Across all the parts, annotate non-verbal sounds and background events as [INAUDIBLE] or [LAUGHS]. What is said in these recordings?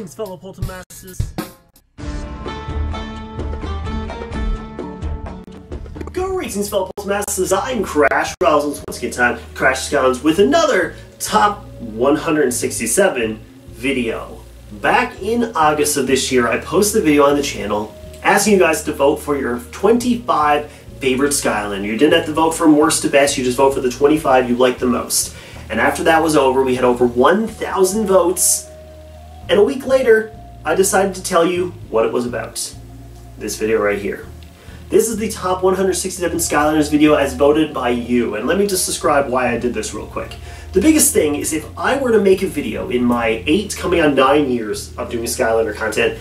Greetings, fellow Portal Masters. Greetings, fellow Portal Masters. I'm Crash Rowsell. Once again, time Crash Scounds with another top 167 video. Back in August of this year, I posted a video on the channel asking you guys to vote for your 25 favorite Skylander. You didn't have to vote from worst to best, you just vote for the 25 you liked the most. And after that was over, we had over 1,000 votes. And a week later, I decided to tell you what it was about. This video right here. This is the top 167 Skylanders video as voted by you, and let me just describe why I did this real quick. The biggest thing is if I were to make a video in my 8 coming on 9 years of doing Skylander content,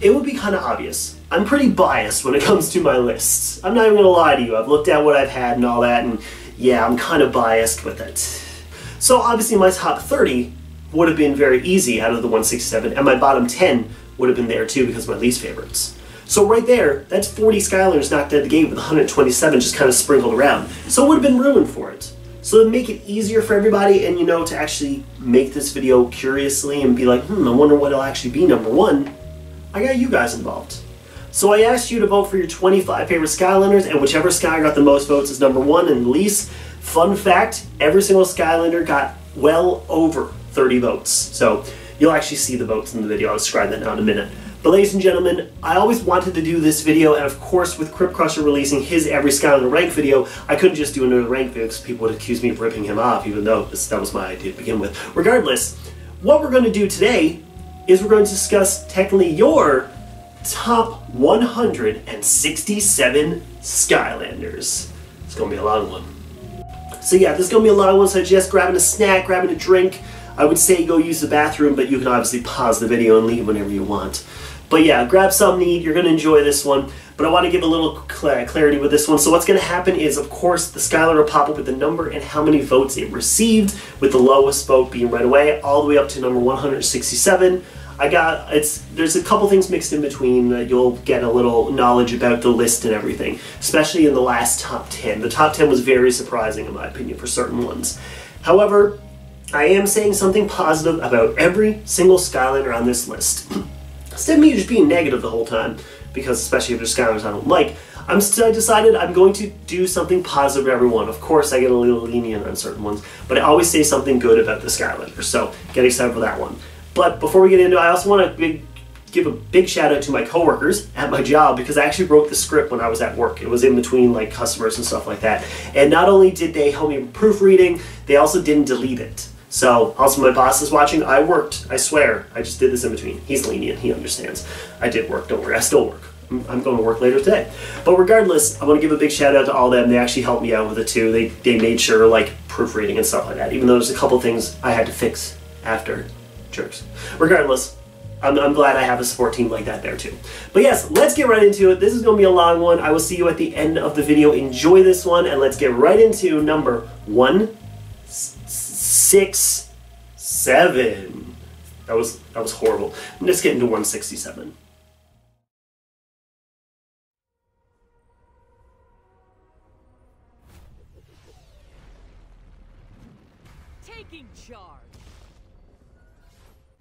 it would be kind of obvious. I'm pretty biased when it [LAUGHS] comes to my lists. I'm not even gonna lie to you, I've looked at what I've had and all that, and yeah, I'm kind of biased with it. So obviously my top 30 would have been very easy out of the 167, and my bottom 10 would have been there too because my least favorites. So right there, that's 40 Skylanders knocked out of the game with 127 just kind of sprinkled around. So it would have been ruined for it. So to make it easier for everybody and you know to actually make this video curiously and be like, hmm, I wonder what will actually be number one, I got you guys involved. So I asked you to vote for your 25 favorite Skylanders and whichever Sky got the most votes is number one and least. Fun fact, every single Skylander got well over 30 votes. So you'll actually see the votes in the video. I'll describe that now in a minute. But ladies and gentlemen, I always wanted to do this video, and of course with Crypt Crusher releasing his Every Skylander Rank video, I couldn't just do another rank video because people would accuse me of ripping him off, even though this, that was my idea to begin with. Regardless, what we're going to do today is we're going to discuss technically your top 167 Skylanders. It's going to be a long one. So yeah, this is going to be a long one, so just grabbing a snack, grabbing a drink. I would say go use the bathroom, but you can obviously pause the video and leave whenever you want. But yeah, grab to eat. You're going to enjoy this one. But I want to give a little cl clarity with this one. So what's going to happen is, of course, the Skylar will pop up with the number and how many votes it received, with the lowest vote being right away, all the way up to number 167. I got it's there's a couple things mixed in between that you'll get a little knowledge about the list and everything, especially in the last top 10. The top 10 was very surprising in my opinion for certain ones. However, I am saying something positive about every single Skylander on this list. Instead of me just being negative the whole time, because especially if there's Skylanders I don't like, I'm still decided I'm going to do something positive to everyone. Of course, I get a little lenient on certain ones, but I always say something good about the Skylanders, so get excited for that one. But before we get into it, I also want to give a big shout out to my coworkers at my job because I actually wrote the script when I was at work. It was in between like customers and stuff like that. And not only did they help me with proofreading, they also didn't delete it. So, also my boss is watching. I worked. I swear. I just did this in between. He's lenient. He understands. I did work. Don't worry. I still work. I'm going to work later today. But regardless, I want to give a big shout out to all of them. They actually helped me out with it too. They, they made sure, like, proofreading and stuff like that. Even though there's a couple things I had to fix after jerks. Regardless, I'm, I'm, glad I have a support team like that there too. But yes, let's get right into it. This is going to be a long one. I will see you at the end of the video. Enjoy this one, and let's get right into number one six, seven. That was that was horrible. Let's get into 167.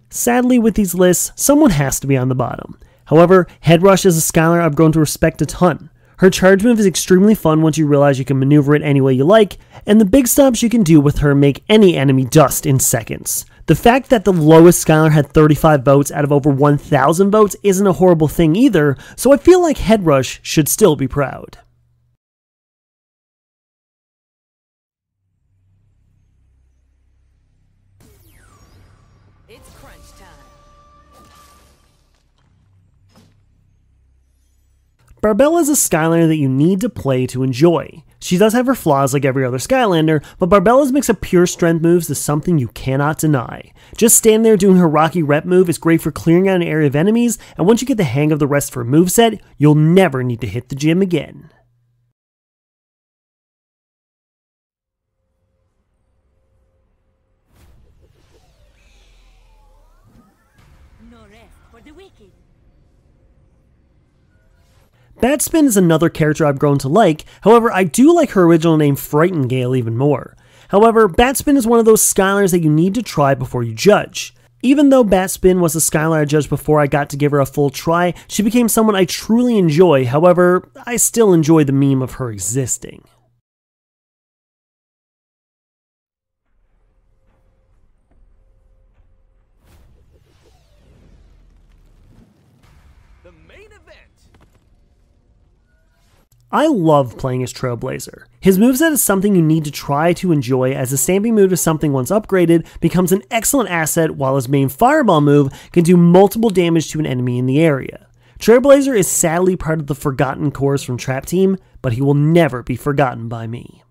Sadly, with these lists, someone has to be on the bottom. However, Headrush is a scholar I've grown to respect a ton. Her charge move is extremely fun once you realize you can maneuver it any way you like, and the big stomps you can do with her make any enemy dust in seconds. The fact that the lowest Skylar had 35 votes out of over 1,000 votes isn't a horrible thing either, so I feel like Headrush should still be proud. Barbella is a Skylander that you need to play to enjoy. She does have her flaws like every other Skylander, but Barbella's mix of pure strength moves is something you cannot deny. Just stand there doing her Rocky Rep move is great for clearing out an area of enemies, and once you get the hang of the rest of her moveset, you'll never need to hit the gym again. Batspin is another character I've grown to like, however, I do like her original name Frighten Gale even more. However, Batspin is one of those Skylanders that you need to try before you judge. Even though Batspin was a Skylar I judged before I got to give her a full try, she became someone I truly enjoy, however, I still enjoy the meme of her existing. I love playing as Trailblazer. His moveset is something you need to try to enjoy as the stamping move is something once upgraded becomes an excellent asset while his main fireball move can do multiple damage to an enemy in the area. Trailblazer is sadly part of the forgotten cores from Trap Team, but he will never be forgotten by me.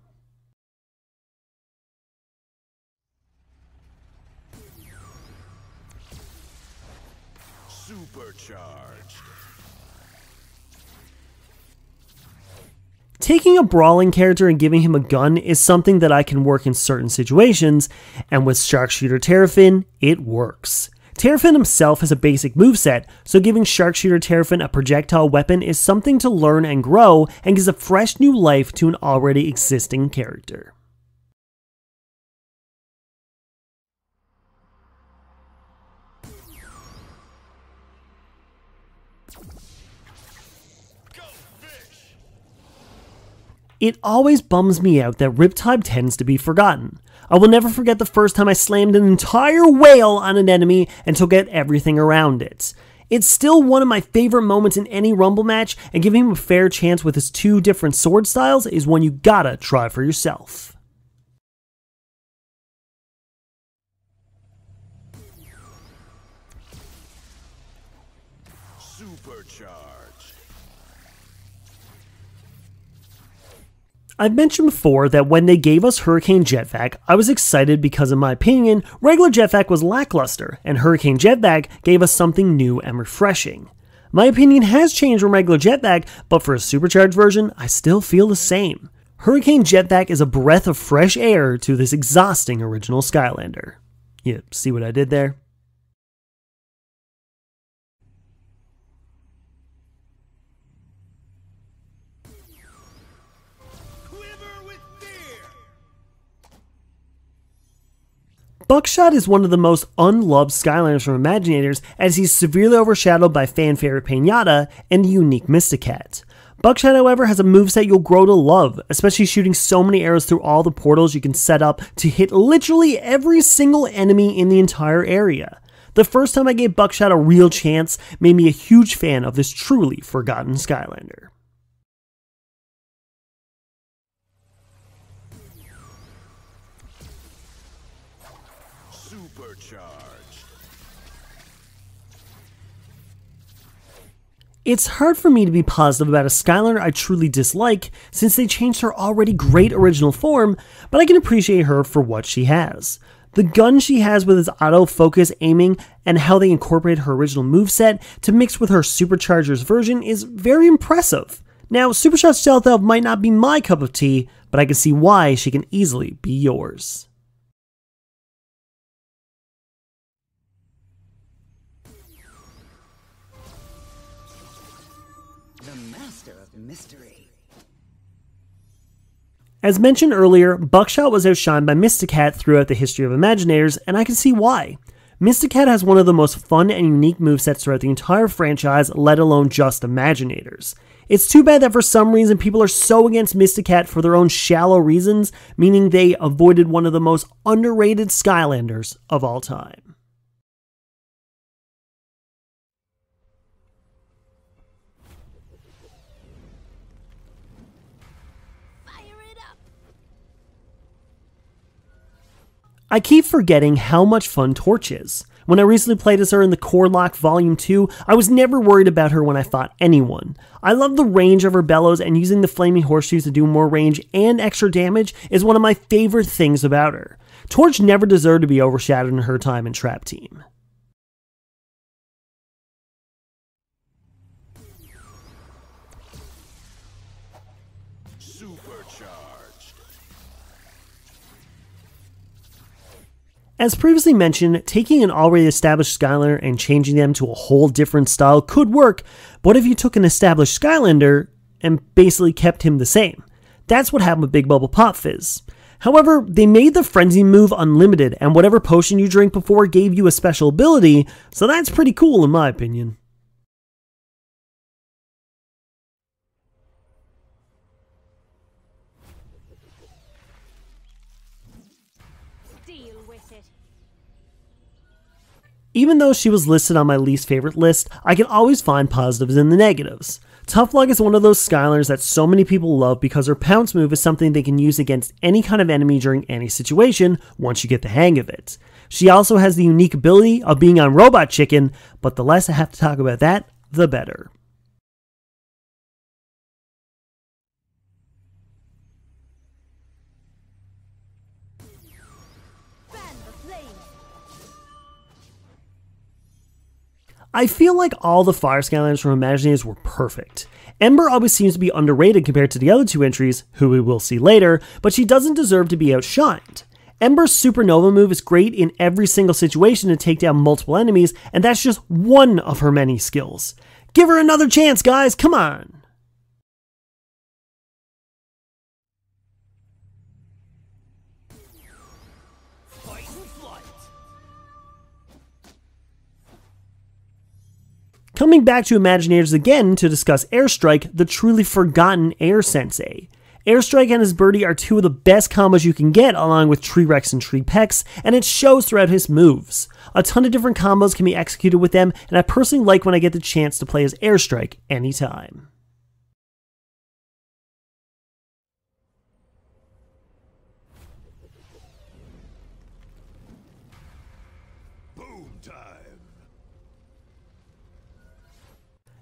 Taking a brawling character and giving him a gun is something that I can work in certain situations, and with Sharpshooter Terrafin, it works. Terrafin himself has a basic moveset, so giving Sharpshooter Terrafin a projectile weapon is something to learn and grow and gives a fresh new life to an already existing character. It always bums me out that Riptide tends to be forgotten. I will never forget the first time I slammed an entire whale on an enemy and took out everything around it. It's still one of my favorite moments in any Rumble match, and giving him a fair chance with his two different sword styles is one you gotta try for yourself. I've mentioned before that when they gave us Hurricane Jetvac, I was excited because, in my opinion, regular Jetvac was lackluster, and Hurricane Jetvac gave us something new and refreshing. My opinion has changed from regular Jetvac, but for a supercharged version, I still feel the same. Hurricane Jetvac is a breath of fresh air to this exhausting original Skylander. You see what I did there? Buckshot is one of the most unloved Skylanders from Imaginators as he's severely overshadowed by fan favorite Pinata and the unique Mysticat. Buckshot, however, has a moveset you'll grow to love, especially shooting so many arrows through all the portals you can set up to hit literally every single enemy in the entire area. The first time I gave Buckshot a real chance made me a huge fan of this truly forgotten Skylander. It's hard for me to be positive about a Skylander I truly dislike since they changed her already great original form, but I can appreciate her for what she has. The gun she has with its autofocus aiming and how they incorporate her original moveset to mix with her Superchargers version is very impressive. Now, Supershot Stealth Elf might not be my cup of tea, but I can see why she can easily be yours. As mentioned earlier, Buckshot was outshined by Mysticat throughout the history of Imaginators, and I can see why. Mysticat has one of the most fun and unique movesets throughout the entire franchise, let alone just Imaginators. It's too bad that for some reason people are so against Mysticat for their own shallow reasons, meaning they avoided one of the most underrated Skylanders of all time. I keep forgetting how much fun Torch is. When I recently played as her in the Core Lock Volume 2, I was never worried about her when I fought anyone. I love the range of her bellows, and using the flaming horseshoes to do more range and extra damage is one of my favorite things about her. Torch never deserved to be overshadowed in her time in Trap Team. As previously mentioned, taking an already established Skylander and changing them to a whole different style could work, but if you took an established Skylander and basically kept him the same? That's what happened with Big Bubble Pop Fizz. However, they made the Frenzy move unlimited, and whatever potion you drink before gave you a special ability, so that's pretty cool in my opinion. Even though she was listed on my least favorite list, I can always find positives in the negatives. Tough Luck is one of those Skylanders that so many people love because her pounce move is something they can use against any kind of enemy during any situation once you get the hang of it. She also has the unique ability of being on Robot Chicken, but the less I have to talk about that, the better. I feel like all the Fire Skylanders from Imaginators were perfect. Ember always seems to be underrated compared to the other two entries, who we will see later, but she doesn't deserve to be outshined. Ember's Supernova move is great in every single situation to take down multiple enemies, and that's just one of her many skills. Give her another chance, guys, come on! Coming back to Imaginators again to discuss Airstrike, the truly forgotten Air Sensei. Airstrike and his birdie are two of the best combos you can get along with Tree Rex and Tree Pex, and it shows throughout his moves. A ton of different combos can be executed with them, and I personally like when I get the chance to play as Airstrike anytime.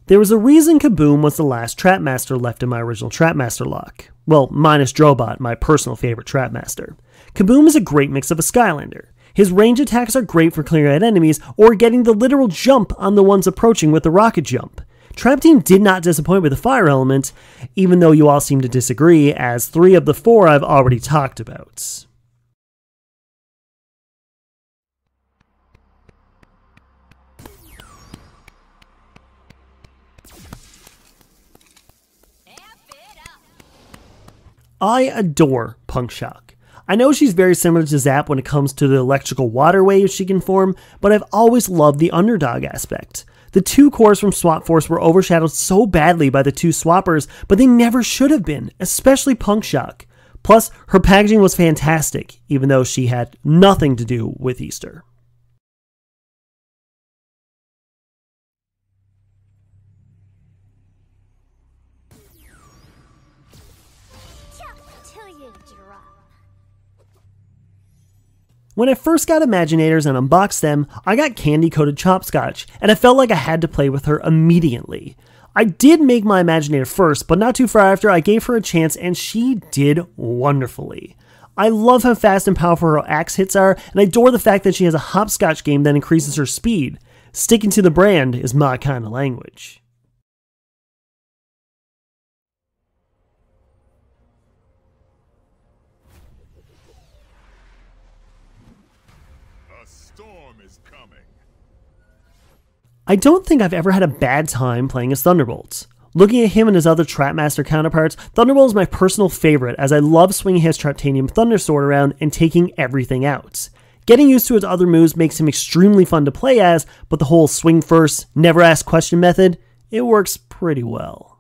There was a reason Kaboom was the last Trapmaster left in my original Trapmaster lock. Well, minus Drobot, my personal favorite Trapmaster. Kaboom is a great mix of a Skylander. His range attacks are great for clearing out enemies or getting the literal jump on the ones approaching with the rocket jump. Trap Team did not disappoint with the fire element, even though you all seem to disagree, as three of the four I've already talked about. I adore Punk Shock. I know she's very similar to Zap when it comes to the electrical water waves she can form, but I've always loved the underdog aspect. The two cores from Swap Force were overshadowed so badly by the two swappers, but they never should have been, especially Punk Shock. Plus, her packaging was fantastic, even though she had nothing to do with Easter. When I first got Imaginators and unboxed them, I got candy coated Chopscotch, and I felt like I had to play with her immediately. I did make my Imaginator first, but not too far after I gave her a chance and she did wonderfully. I love how fast and powerful her axe hits are, and I adore the fact that she has a hopscotch game that increases her speed. Sticking to the brand is my kind of language. I don't think I've ever had a bad time playing as Thunderbolts. Looking at him and his other Trapmaster counterparts, Thunderbolt is my personal favorite as I love swinging his Traptanium Thundersword around and taking everything out. Getting used to his other moves makes him extremely fun to play as, but the whole swing first, never ask question method, it works pretty well.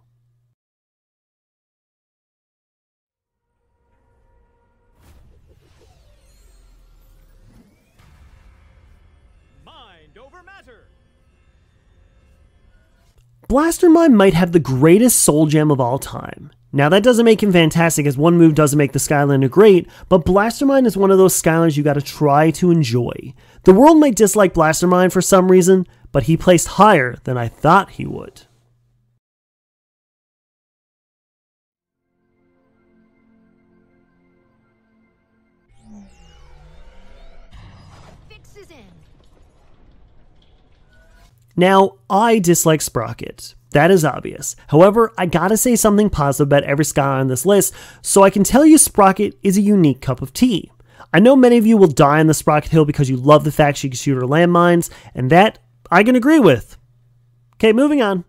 Blastermine might have the greatest soul gem of all time. Now that doesn't make him fantastic as one move doesn't make the Skylander great, but Blastermine is one of those Skylanders you gotta try to enjoy. The world might dislike Blastermine for some reason, but he placed higher than I thought he would. Now, I dislike Sprocket. That is obvious. However, I gotta say something positive about every Sky on this list, so I can tell you Sprocket is a unique cup of tea. I know many of you will die on the Sprocket Hill because you love the fact she can shoot her landmines, and that I can agree with. Okay, moving on.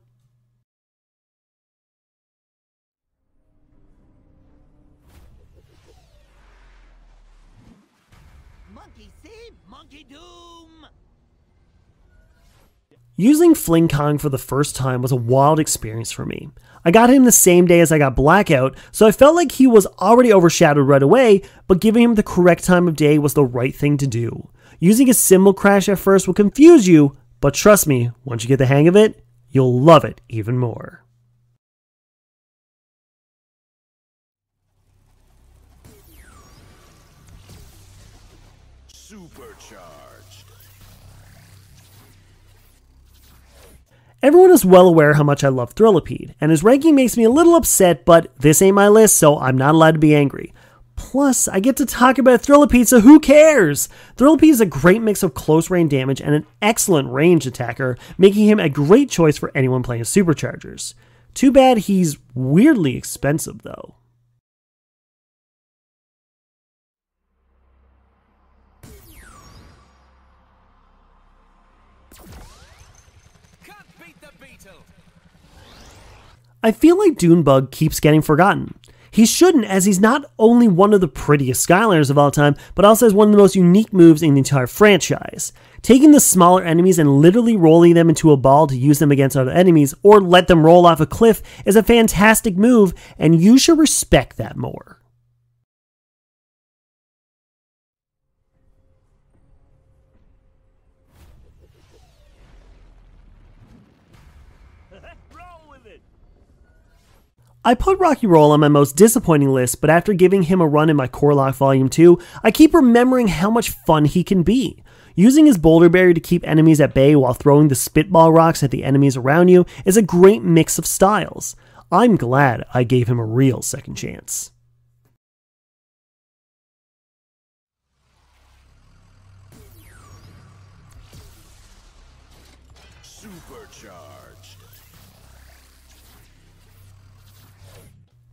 Using Fling Kong for the first time was a wild experience for me. I got him the same day as I got Blackout, so I felt like he was already overshadowed right away, but giving him the correct time of day was the right thing to do. Using a cymbal crash at first will confuse you, but trust me, once you get the hang of it, you'll love it even more. Everyone is well aware how much I love Thrillipede, and his ranking makes me a little upset, but this ain't my list, so I'm not allowed to be angry. Plus, I get to talk about Thrillipede, so who cares? Thrillipede is a great mix of close range damage and an excellent range attacker, making him a great choice for anyone playing Superchargers. Too bad he's weirdly expensive, though. I feel like Dunebug keeps getting forgotten. He shouldn't, as he's not only one of the prettiest Skylanders of all time, but also has one of the most unique moves in the entire franchise. Taking the smaller enemies and literally rolling them into a ball to use them against other enemies, or let them roll off a cliff, is a fantastic move, and you should respect that more. I put Rocky Roll on my most disappointing list, but after giving him a run in my Core Lock Volume 2, I keep remembering how much fun he can be. Using his Boulder Barrier to keep enemies at bay while throwing the spitball rocks at the enemies around you is a great mix of styles. I'm glad I gave him a real second chance.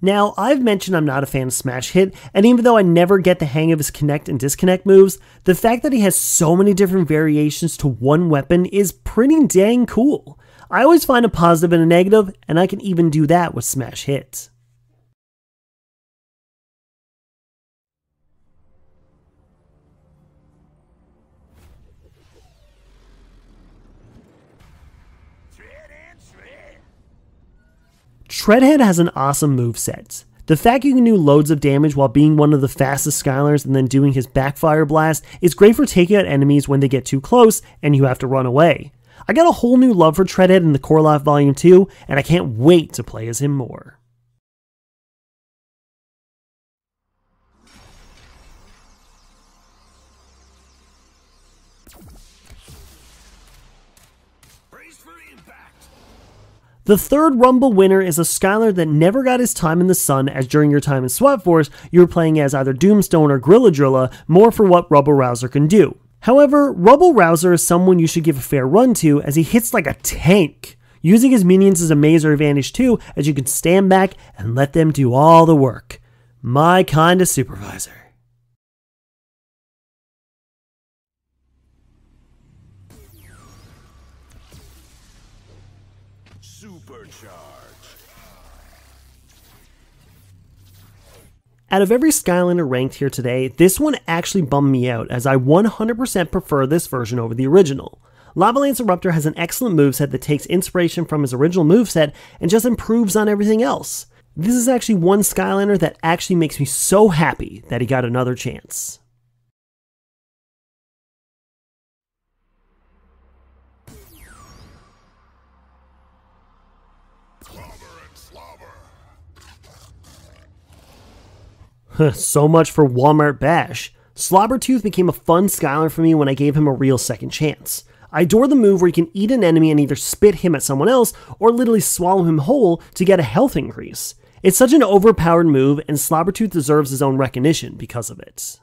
Now, I've mentioned I'm not a fan of Smash Hit, and even though I never get the hang of his connect and disconnect moves, the fact that he has so many different variations to one weapon is pretty dang cool. I always find a positive and a negative, and I can even do that with Smash Hit. Treadhead has an awesome move set. The fact you can do loads of damage while being one of the fastest Skylanders and then doing his backfire blast is great for taking out enemies when they get too close and you have to run away. I got a whole new love for Treadhead in the Life Volume 2, and I can't wait to play as him more. The third Rumble winner is a Skylar that never got his time in the sun, as during your time in Swap Force, you were playing as either Doomstone or Gorilla Drilla, more for what Rubble Rouser can do. However, Rubble Rouser is someone you should give a fair run to, as he hits like a tank. Using his minions is a major advantage too, as you can stand back and let them do all the work. My kind of supervisor. Out of every Skylander ranked here today, this one actually bummed me out as I 100% prefer this version over the original. Lava Lance Eruptor has an excellent moveset that takes inspiration from his original moveset and just improves on everything else. This is actually one Skylander that actually makes me so happy that he got another chance. So much for Walmart Bash. Slobbertooth became a fun Skylar for me when I gave him a real second chance. I adore the move where you can eat an enemy and either spit him at someone else or literally swallow him whole to get a health increase. It's such an overpowered move, and Slobbertooth deserves his own recognition because of it.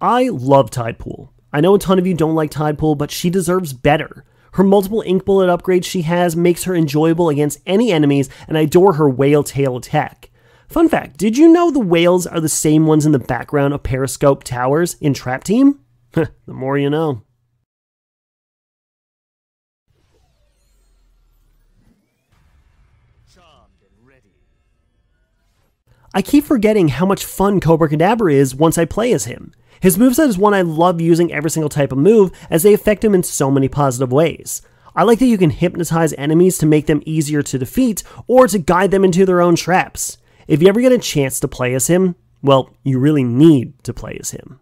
I love Tidepool. I know a ton of you don't like Tidepool, but she deserves better. Her multiple ink bullet upgrades she has makes her enjoyable against any enemies, and I adore her whale tail attack. Fun fact, did you know the whales are the same ones in the background of Periscope Towers in Trap Team? [LAUGHS] the more you know. I keep forgetting how much fun Cobra Cadabra is once I play as him. His moveset is one I love using every single type of move as they affect him in so many positive ways. I like that you can hypnotize enemies to make them easier to defeat or to guide them into their own traps. If you ever get a chance to play as him, well, you really need to play as him.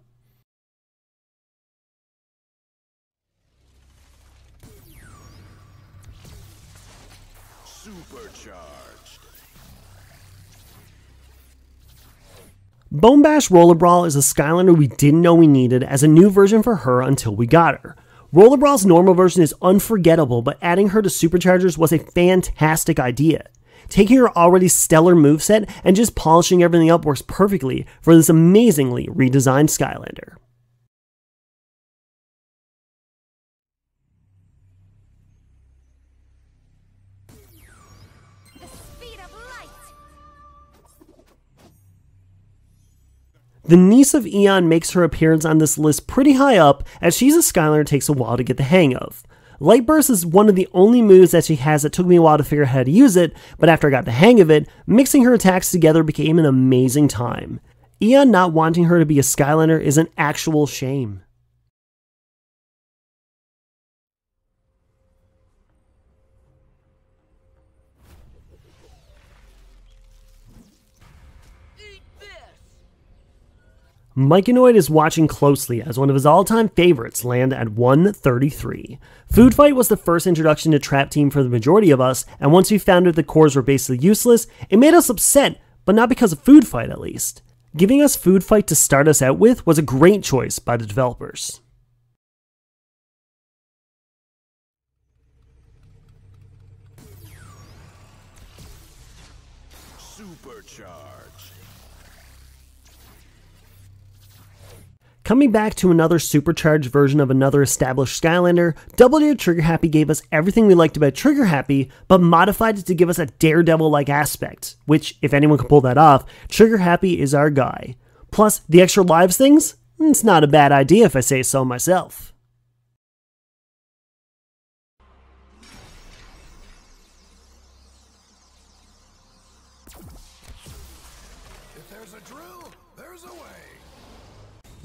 Bone Bash Roller Brawl is a Skylander we didn't know we needed as a new version for her until we got her. Roller Brawl's normal version is unforgettable, but adding her to Superchargers was a fantastic idea. Taking her already stellar moveset and just polishing everything up works perfectly for this amazingly redesigned Skylander. The niece of Eon makes her appearance on this list pretty high up, as she's a Skylander it takes a while to get the hang of. Light Burst is one of the only moves that she has that took me a while to figure out how to use it, but after I got the hang of it, mixing her attacks together became an amazing time. Eon not wanting her to be a Skylander is an actual shame. Myconoid is watching closely as one of his all time favorites land at 133. Food Fight was the first introduction to Trap Team for the majority of us, and once we found out the cores were basically useless, it made us upset, but not because of Food Fight at least. Giving us Food Fight to start us out with was a great choice by the developers. Coming back to another supercharged version of another established Skylander, Double Dare Trigger Happy gave us everything we liked about Trigger Happy, but modified it to give us a Daredevil like aspect, which, if anyone can pull that off, Trigger Happy is our guy. Plus, the extra lives things? It's not a bad idea if I say so myself.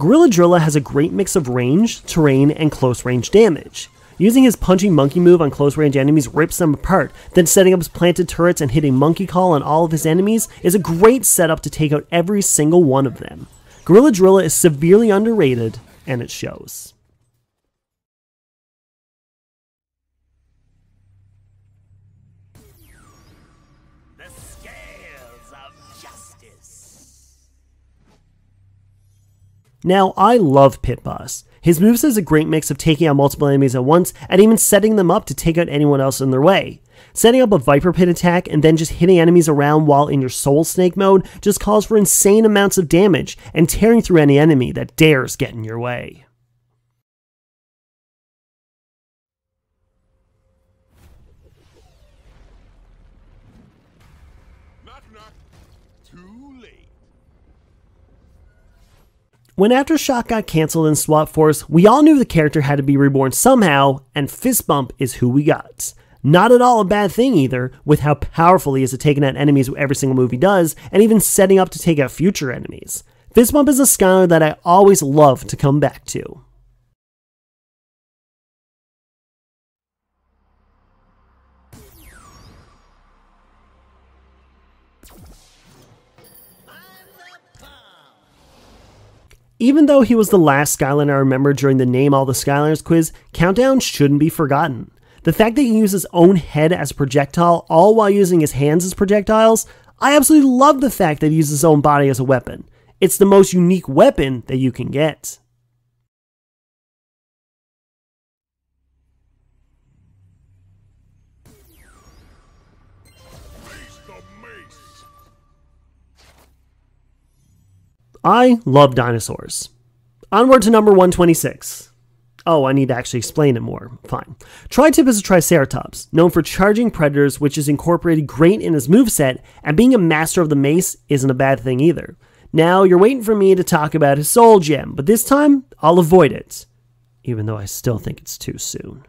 Gorilla Drilla has a great mix of range, terrain, and close range damage. Using his punching monkey move on close range enemies rips them apart, then setting up his planted turrets and hitting Monkey Call on all of his enemies is a great setup to take out every single one of them. Gorilla Drilla is severely underrated, and it shows. Now, I love Pit Boss. His moves is a great mix of taking out multiple enemies at once and even setting them up to take out anyone else in their way. Setting up a Viper Pit attack and then just hitting enemies around while in your Soul Snake mode just calls for insane amounts of damage and tearing through any enemy that dares get in your way. When Aftershock got cancelled in Swap Force, we all knew the character had to be reborn somehow, and Fist Bump is who we got. Not at all a bad thing either, with how powerful he is at taking out enemies every single movie does, and even setting up to take out future enemies. Fist Bump is a Skylar that I always love to come back to. Even though he was the last Skylander I remember during the Name All the Skylanders quiz, Countdown shouldn't be forgotten. The fact that he used his own head as a projectile, all while using his hands as projectiles, I absolutely love the fact that he uses his own body as a weapon. It's the most unique weapon that you can get. I love dinosaurs. Onward to number 126. Oh, I need to actually explain it more. Fine. Tri-Tip is a Triceratops, known for charging predators, which is incorporated great in his moveset, and being a master of the mace isn't a bad thing either. Now, you're waiting for me to talk about his soul gem, but this time, I'll avoid it. Even though I still think it's too soon.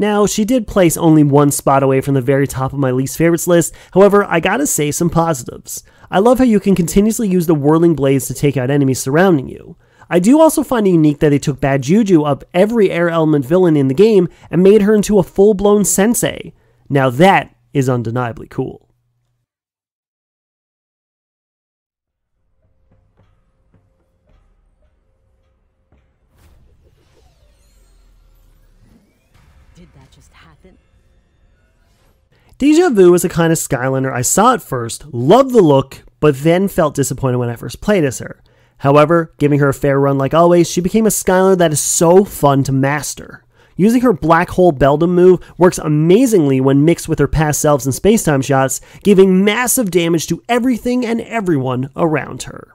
Now, she did place only one spot away from the very top of my least favorites list, however, I gotta say some positives. I love how you can continuously use the whirling blades to take out enemies surrounding you. I do also find it unique that they took Bad Juju of every air element villain in the game and made her into a full blown sensei. Now that is undeniably cool. Deja Vu is a kind of Skylander I saw at first, loved the look, but then felt disappointed when I first played as her. However, giving her a fair run like always, she became a Skylander that is so fun to master. Using her Black Hole Beldum move works amazingly when mixed with her past selves and spacetime shots, giving massive damage to everything and everyone around her.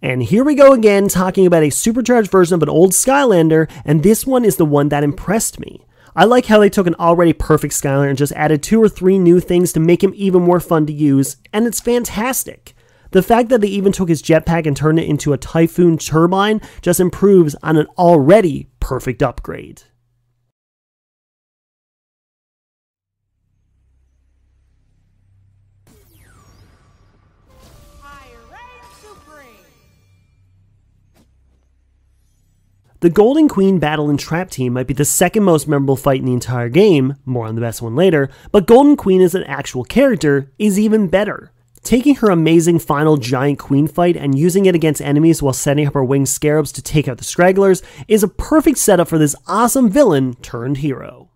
And here we go again, talking about a supercharged version of an old Skylander, and this one is the one that impressed me. I like how they took an already perfect Skylander and just added two or three new things to make him even more fun to use, and it's fantastic. The fact that they even took his jetpack and turned it into a Typhoon turbine just improves on an already perfect upgrade. The Golden Queen battle in Trap Team might be the second most memorable fight in the entire game, more on the best one later, but Golden Queen as an actual character is even better. Taking her amazing final giant queen fight and using it against enemies while setting up her winged scarabs to take out the stragglers is a perfect setup for this awesome villain turned hero.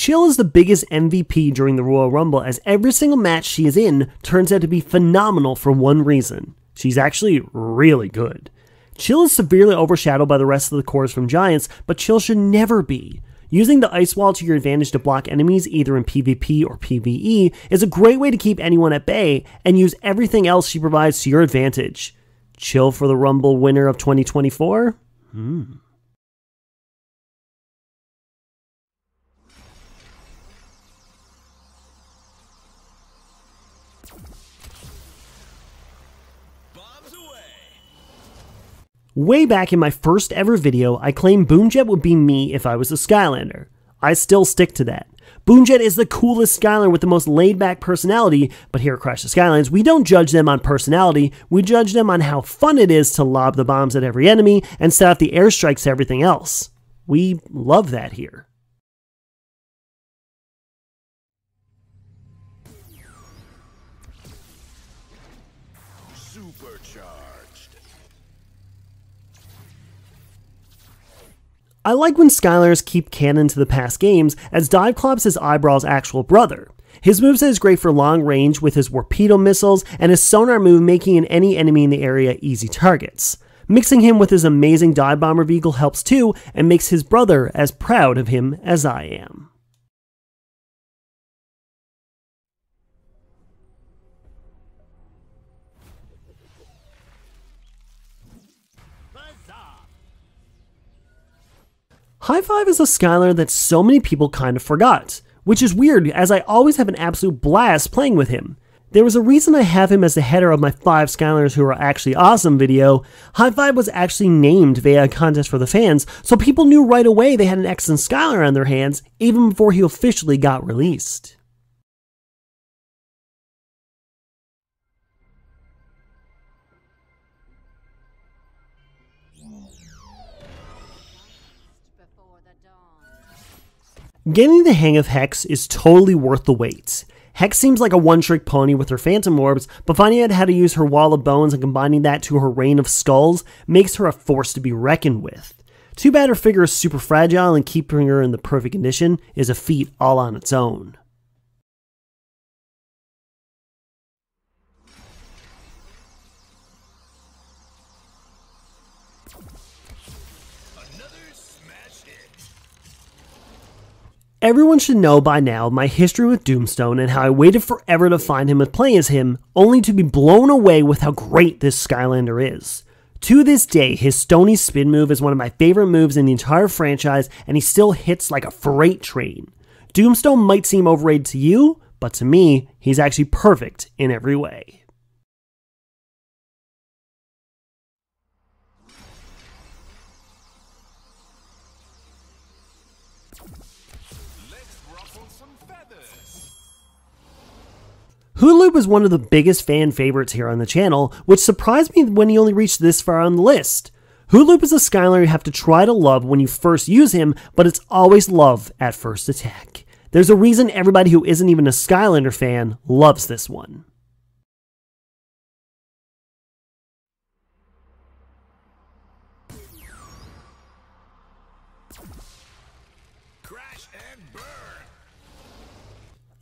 Chill is the biggest MVP during the Royal Rumble as every single match she is in turns out to be phenomenal for one reason. She's actually really good. Chill is severely overshadowed by the rest of the cores from Giants, but Chill should never be. Using the Ice Wall to your advantage to block enemies either in PvP or PvE is a great way to keep anyone at bay and use everything else she provides to your advantage. Chill for the Rumble winner of 2024? Bombs Way back in my first ever video, I claimed Boomjet would be me if I was a Skylander. I still stick to that. Boomjet is the coolest Skylander with the most laid back personality, but here at Crash the Skylands, we don't judge them on personality, we judge them on how fun it is to lob the bombs at every enemy and set off the airstrikes to everything else. We love that here. I like when Skylanders keep canon to the past games, as Diveclops is Eye-Brawl's actual brother. His moveset is great for long range with his Warpedo missiles, and his sonar move making any enemy in the area easy targets. Mixing him with his amazing Dive Bomber vehicle helps too, and makes his brother as proud of him as I am. High Five is a Skylander that so many people kind of forgot, which is weird as I always have an absolute blast playing with him. There was a reason I have him as the header of my 5 Skylanders who are actually awesome video. High Five was actually named via a contest for the fans, so people knew right away they had an excellent Skylander on their hands even before he officially got released. Getting the hang of Hex is totally worth the wait. Hex seems like a one trick pony with her Phantom Orbs, but finding out how to use her Wall of Bones and combining that to her Rain of Skulls makes her a force to be reckoned with. Too bad her figure is super fragile and keeping her in the perfect condition is a feat all on its own. Everyone should know by now my history with Doomstone and how I waited forever to find him and play as him, only to be blown away with how great this Skylander is. To this day, his Stony spin move is one of my favorite moves in the entire franchise, and he still hits like a freight train. Doomstone might seem overrated to you, but to me, he's actually perfect in every way. Hulu is one of the biggest fan favorites here on the channel, which surprised me when he only reached this far on the list. Hulu is a Skylander you have to try to love when you first use him, but it's always love at first attack. There's a reason everybody who isn't even a Skylander fan loves this one.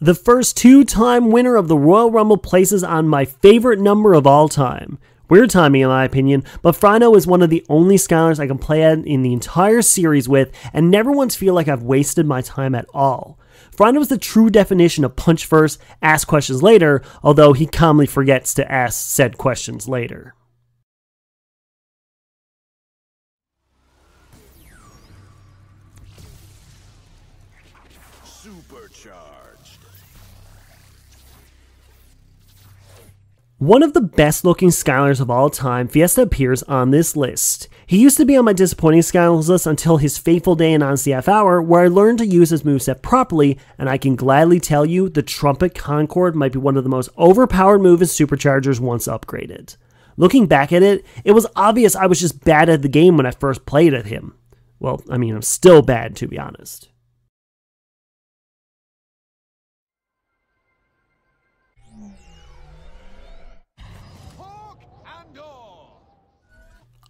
The first two time winner of the Royal Rumble places on my favorite number of all time. Weird timing, in my opinion, but Fryno is one of the only Skylanders I can play in the entire series with, and never once feel like I've wasted my time at all. Fryno is the true definition of punch first, ask questions later, although he calmly forgets to ask said questions later. One of the best looking Skylanders of all time, Fiesta appears on this list. He used to be on my disappointing Skylanders list until his fateful day in OnCF Hour, where I learned to use his moveset properly, and I can gladly tell you the Trumpet Concord might be one of the most overpowered moves in Superchargers once upgraded. Looking back at it, it was obvious I was just bad at the game when I first played at him. Well, I mean, I'm still bad to be honest.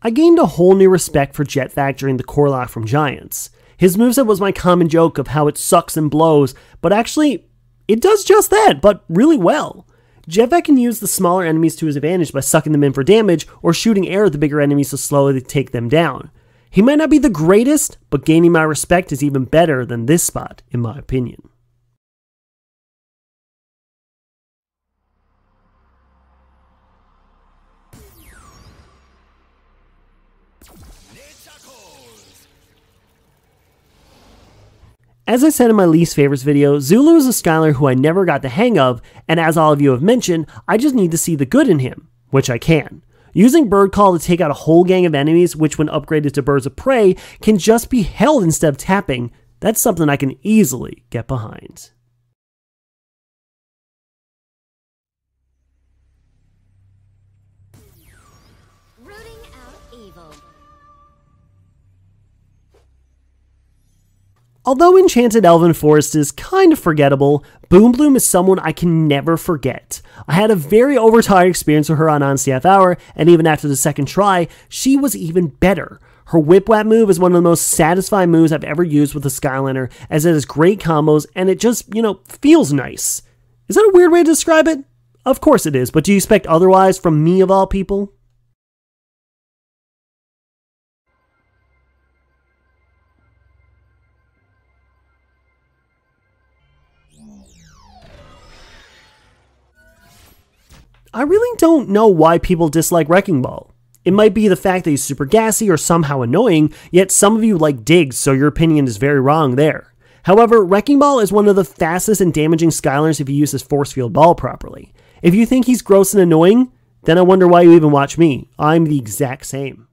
I gained a whole new respect for Jetvac during the core lock from Giants. His moveset was my common joke of how it sucks and blows, but actually, it does just that, but really well. Jetvac can use the smaller enemies to his advantage by sucking them in for damage or shooting air at the bigger enemies to slowly take them down. He might not be the greatest, but gaining my respect is even better than this spot, in my opinion. As I said in my least favorites video, Zoo Lou is a Skylar who I never got the hang of, and as all of you have mentioned, I just need to see the good in him, which I can. Using Bird Call to take out a whole gang of enemies, which when upgraded to Birds of Prey, can just be held instead of tapping, that's something I can easily get behind. Although Enchanted Elven Forest is kind of forgettable, Boom Bloom is someone I can never forget. I had a very overtired experience with her on OnCF Hour, and even after the second try, she was even better. Her Whip Whap move is one of the most satisfying moves I've ever used with a Skyliner, as it has great combos and it just, you know, feels nice. Is that a weird way to describe it? Of course it is, but do you expect otherwise from me of all people? I really don't know why people dislike Wrecking Ball. It might be the fact that he's super gassy or somehow annoying, yet some of you like Diggs, so your opinion is very wrong there. However, Wrecking Ball is one of the fastest and damaging Skyliners if you use his force field ball properly. If you think he's gross and annoying, then I wonder why you even watch me. I'm the exact same.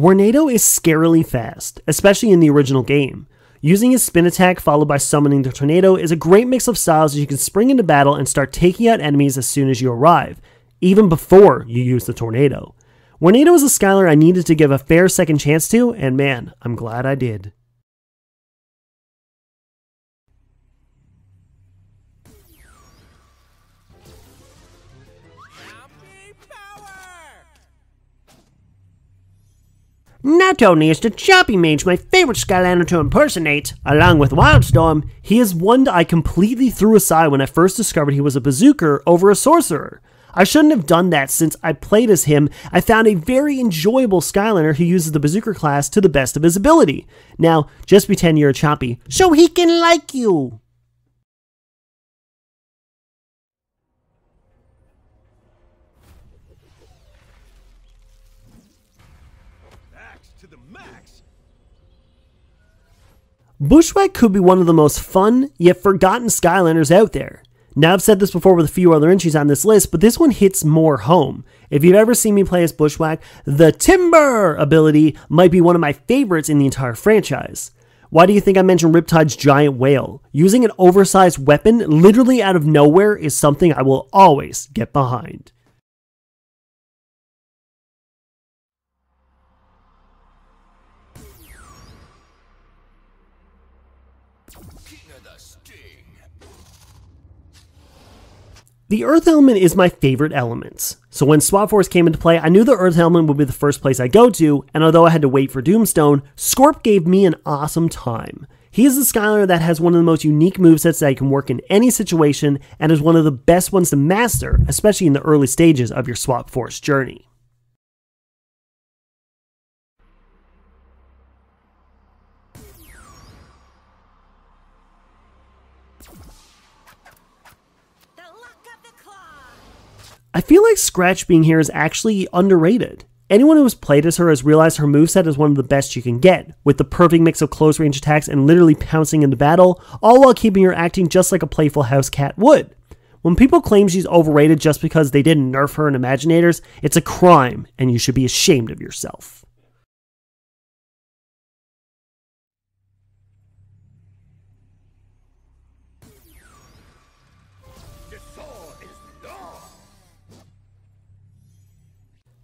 Warnado is scarily fast, especially in the original game. Using his spin attack followed by summoning the tornado is a great mix of styles as you can spring into battle and start taking out enemies as soon as you arrive, even before you use the tornado. Warnado is a Skylar I needed to give a fair second chance to, and man, I'm glad I did. Not only is the Chompy Mage my favorite Skylander to impersonate, along with Wildstorm, he is one that I completely threw aside when I first discovered he was a Bazooker over a Sorcerer. I shouldn't have done that since I played as him. I found a very enjoyable Skylander who uses the Bazooker class to the best of his ability. Now, just pretend you're a Chompy, so he can like you. Bushwhack could be one of the most fun yet forgotten Skylanders out there. Now, I've said this before with a few other entries on this list, but this one hits more home. If you've ever seen me play as Bushwhack, the Timber ability might be one of my favorites in the entire franchise. Why do you think I mentioned Riptide's giant whale? Using an oversized weapon literally out of nowhere is something I will always get behind. The Earth element is my favorite element. So when Swap Force came into play, I knew the Earth element would be the first place I go to, and although I had to wait for Doomstone, Scorp gave me an awesome time. He is the Skylander that has one of the most unique movesets that can work in any situation and is one of the best ones to master, especially in the early stages of your Swap Force journey. I feel like Scratch being here is actually underrated. Anyone who has played as her has realized her moveset is one of the best you can get, with the perfect mix of close range attacks and literally pouncing into battle, all while keeping her acting just like a playful house cat would. When people claim she's overrated just because they didn't nerf her in Imaginators, it's a crime, and you should be ashamed of yourself.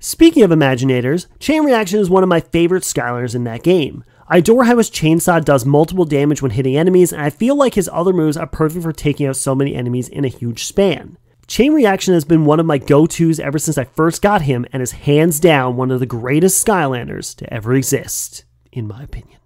Speaking of Imaginators, Chain Reaction is one of my favorite Skylanders in that game. I adore how his chainsaw does multiple damage when hitting enemies, and I feel like his other moves are perfect for taking out so many enemies in a huge span. Chain Reaction has been one of my go tos ever since I first got him, and is hands down one of the greatest Skylanders to ever exist, in my opinion.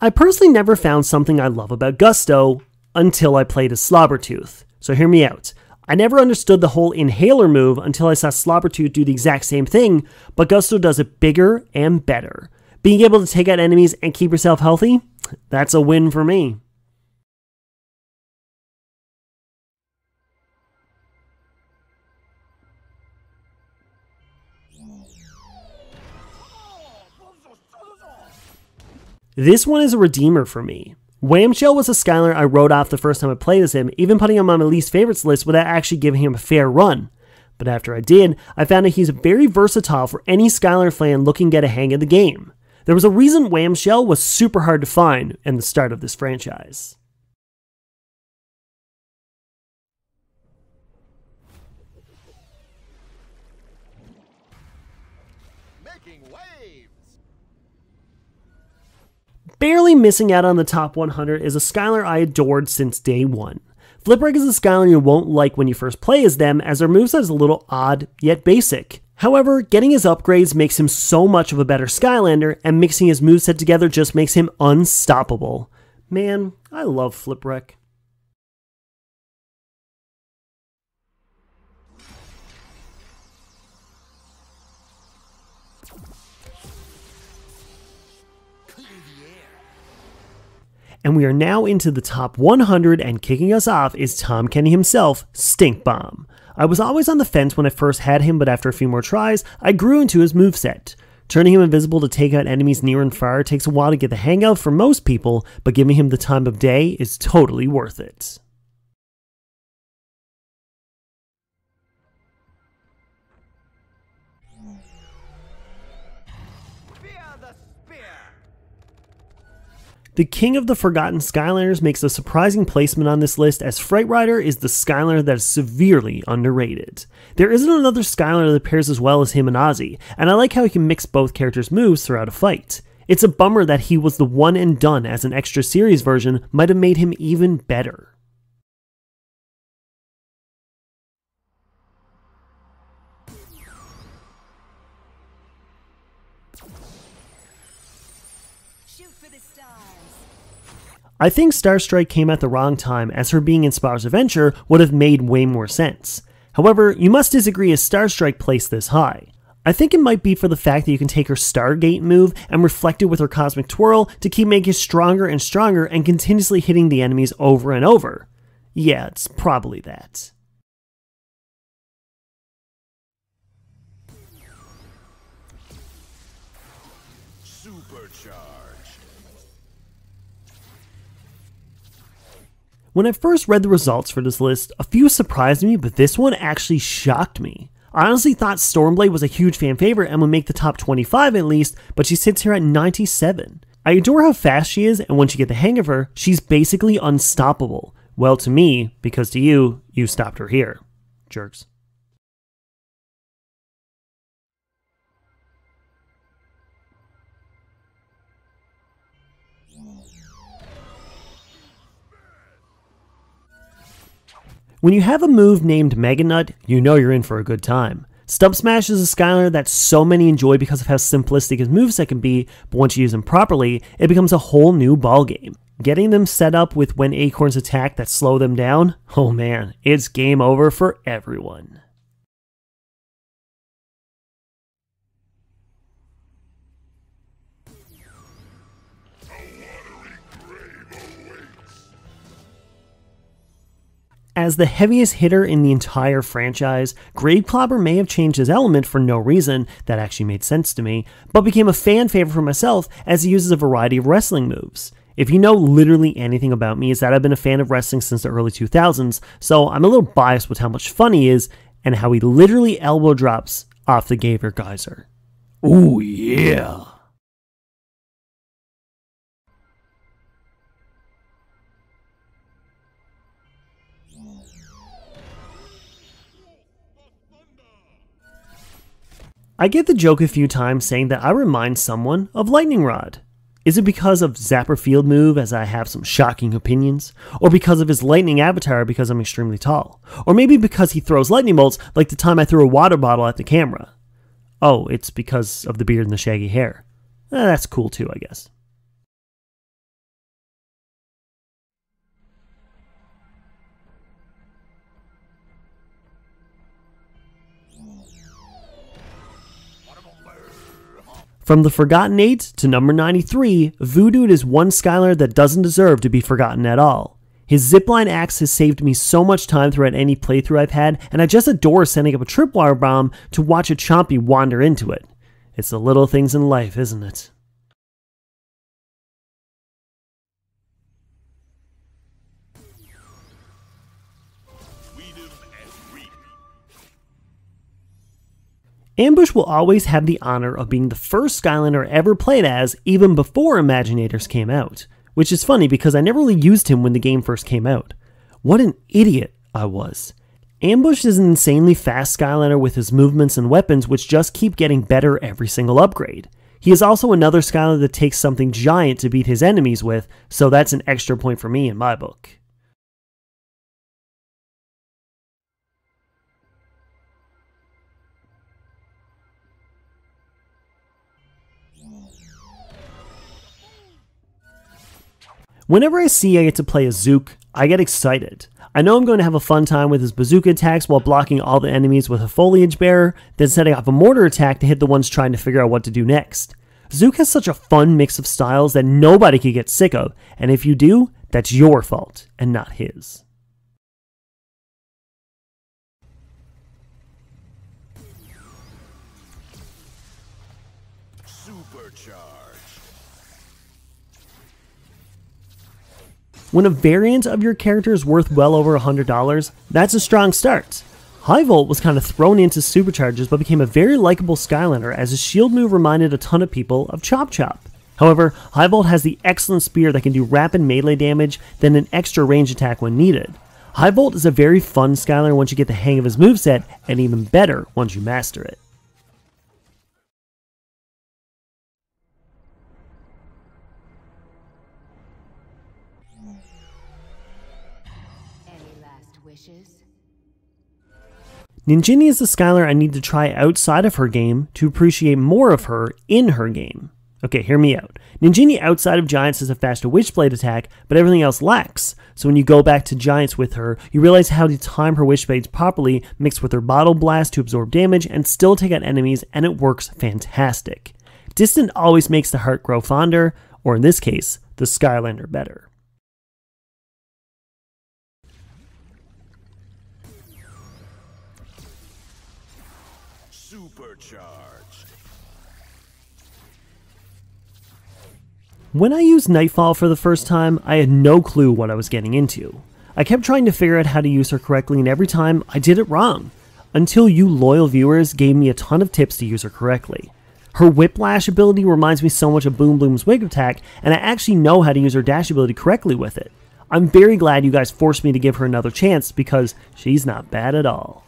I personally never found something I love about Gusto until I played as Slobbertooth. So hear me out. I never understood the whole inhaler move until I saw Slobbertooth do the exact same thing, but Gusto does it bigger and better. Being able to take out enemies and keep yourself healthy, that's a win for me. This one is a redeemer for me. Whamshell was a Skylar I wrote off the first time I played as him, even putting him on my least favorites list without actually giving him a fair run. But after I did, I found that he's very versatile for any Skylar fan looking to get a hang of the game. There was a reason Whamshell was super hard to find in the start of this franchise. Barely missing out on the top 100 is a Skylar I adored since day one. Flipwreck is a Skylar you won't like when you first play as them, as their moveset is a little odd, yet basic. However, getting his upgrades makes him so much of a better Skylander, and mixing his moveset together just makes him unstoppable. Man, I love Flipwreck. And we are now into the top 100, and kicking us off is Tom Kenny himself, Stink Bomb. I was always on the fence when I first had him, but after a few more tries, I grew into his moveset. Turning him invisible to take out enemies near and far takes a while to get the hang of for most people, but giving him the time of day is totally worth it. The King of the Forgotten Skyliners makes a surprising placement on this list as Fright Rider is the Skylander that is severely underrated. There isn't another Skylander that pairs as well as him and Ozzy, and I like how he can mix both characters' moves throughout a fight. It's a bummer that he was the one and done as an extra series version might have made him even better. I think Starstrike came at the wrong time as her being in Spyro's Adventure would have made way more sense. However, you must disagree as Starstrike placed this high. I think it might be for the fact that you can take her Stargate move and reflect it with her Cosmic Twirl to keep making it stronger and stronger and continuously hitting the enemies over and over. Yeah, it's probably that. When I first read the results for this list, a few surprised me, but this one actually shocked me. I honestly thought Stormblade was a huge fan favorite and would make the top 25 at least, but she sits here at 97. I adore how fast she is, and once you get the hang of her, she's basically unstoppable. Well, to me, because to you, you stopped her here. Jerks. When you have a move named Mega Nut, you know you're in for a good time. Stump Smash is a Skylander that so many enjoy because of how simplistic his moveset can be, but once you use them properly, it becomes a whole new ballgame. Getting them set up with when acorns attack that slow them down, oh man, it's game over for everyone. As the heaviest hitter in the entire franchise, Grave Clobber may have changed his element for no reason that actually made sense to me, but became a fan favorite for myself as he uses a variety of wrestling moves. If you know literally anything about me, is that I've been a fan of wrestling since the early 2000s, so I'm a little biased with how much fun he is and how he literally elbow drops off the Gaver Geyser. Ooh, yeah. I get the joke a few times saying that I remind someone of Lightning Rod. Is it because of Zapper Field move as I have some shocking opinions? Or because of his lightning avatar because I'm extremely tall? Or maybe because he throws lightning bolts like the time I threw a water bottle at the camera? Oh, it's because of the beard and the shaggy hair. Eh, that's cool too, I guess. From the Forgotten 8 to number 93, Voodood is one Skylar that doesn't deserve to be forgotten at all. His zipline axe has saved me so much time throughout any playthrough I've had, and I just adore setting up a tripwire bomb to watch a Chompy wander into it. It's the little things in life, isn't it? Ambush will always have the honor of being the first Skylander ever played as, even before Imaginators came out. Which is funny because I never really used him when the game first came out. What an idiot I was. Ambush is an insanely fast Skylander with his movements and weapons which just keep getting better every single upgrade. He is also another Skylander that takes something giant to beat his enemies with, so that's an extra point for me in my book. Whenever I see I get to play a Zook, I get excited. I know I'm going to have a fun time with his bazooka attacks while blocking all the enemies with a foliage barrier, then setting off a mortar attack to hit the ones trying to figure out what to do next. Zook has such a fun mix of styles that nobody could get sick of, and if you do, that's your fault and not his. When a variant of your character is worth well over $100, that's a strong start. High Volt was kind of thrown into Superchargers but became a very likable Skylander as his shield move reminded a ton of people of Chop Chop. However, High Volt has the excellent spear that can do rapid melee damage, then an extra range attack when needed. High Volt is a very fun Skylander once you get the hang of his moveset, and even better once you master it. Ninjini is the Skylar I need to try outside of her game to appreciate more of her in her game. Okay, hear me out. Ninjini outside of Giants has a faster Witchblade attack, but everything else lacks. So when you go back to Giants with her, you realize how to time her Witchblades properly, mix with her Bottle Blast to absorb damage, and still take out enemies, and it works fantastic. Distant always makes the heart grow fonder, or in this case, the Skylander better. When I used Nightfall for the first time, I had no clue what I was getting into. I kept trying to figure out how to use her correctly, and every time I did it wrong. Until you loyal viewers gave me a ton of tips to use her correctly. Her Whiplash ability reminds me so much of Boom Bloom's Wig attack, and I actually know how to use her dash ability correctly with it. I'm very glad you guys forced me to give her another chance because she's not bad at all.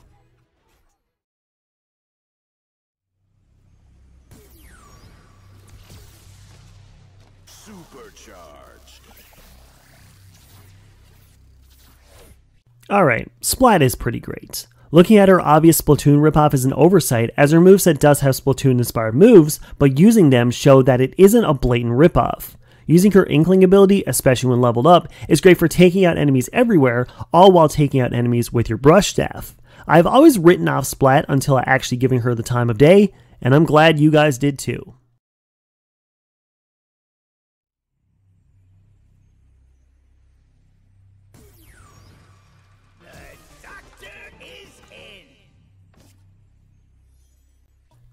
Alright, Splat is pretty great. Looking at her obvious Splatoon ripoff is an oversight, as her moveset does have Splatoon inspired moves, but using them show that it isn't a blatant ripoff. Using her Inkling ability, especially when leveled up, is great for taking out enemies everywhere, all while taking out enemies with your brush staff. I've always written off Splat until actually giving her the time of day, and I'm glad you guys did too.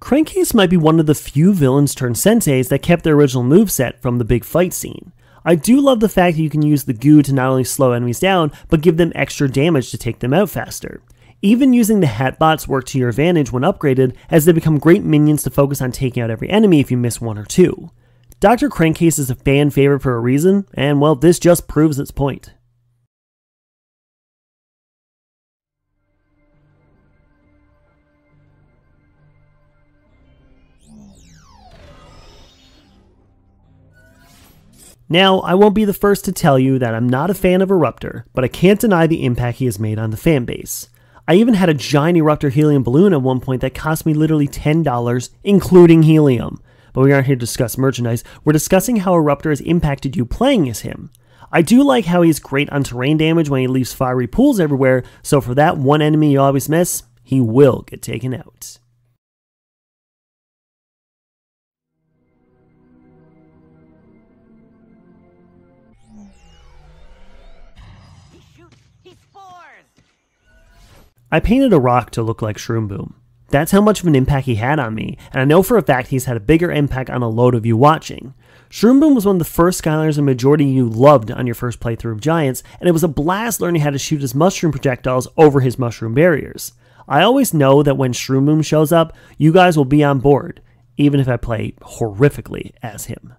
Crankcase might be one of the few villains turned senseis that kept their original moveset from the big fight scene. I do love the fact that you can use the goo to not only slow enemies down, but give them extra damage to take them out faster. Even using the Hatbots work to your advantage when upgraded, as they become great minions to focus on taking out every enemy if you miss one or two. Dr. Crankcase is a fan favorite for a reason, and well, this just proves its point. Now, I won't be the first to tell you that I'm not a fan of Eruptor, but I can't deny the impact he has made on the fanbase. I even had a giant Eruptor helium balloon at one point that cost me literally $10, including helium. But we aren't here to discuss merchandise, we're discussing how Eruptor has impacted you playing as him. I do like how he's great on terrain damage when he leaves fiery pools everywhere, so for that one enemy you always miss, he will get taken out. I painted a rock to look like Shroom Boom. That's how much of an impact he had on me, and I know for a fact he's had a bigger impact on a load of you watching. Shroom Boom was one of the first Skylanders a majority of you loved on your first playthrough of Giants, and it was a blast learning how to shoot his mushroom projectiles over his mushroom barriers. I always know that when Shroom Boom shows up, you guys will be on board, even if I play horrifically as him.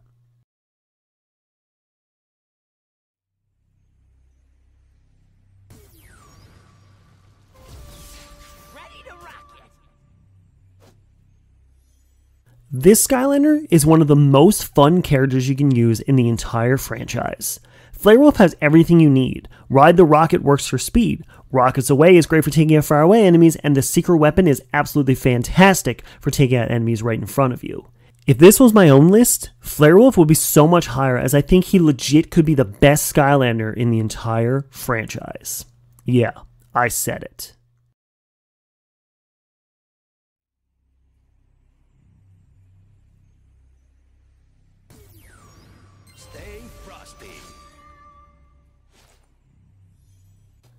This Skylander is one of the most fun characters you can use in the entire franchise. Flarewolf has everything you need. Ride the Rocket works for speed. Rockets Away is great for taking out far away enemies, and the Secret Weapon is absolutely fantastic for taking out enemies right in front of you. If this was my own list, Flarewolf would be so much higher as I think he legit could be the best Skylander in the entire franchise. Yeah, I said it.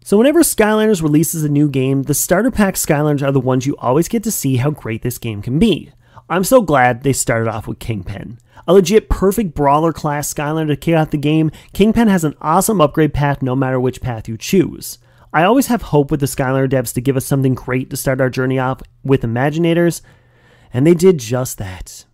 So whenever Skylanders releases a new game, the starter pack Skylanders are the ones you always get to see how great this game can be. I'm so glad they started off with Kingpin. A legit perfect brawler class Skylander to kick off the game, Kingpin has an awesome upgrade path no matter which path you choose. I always have hope with the Skylander devs to give us something great to start our journey off with Imaginators, and they did just that.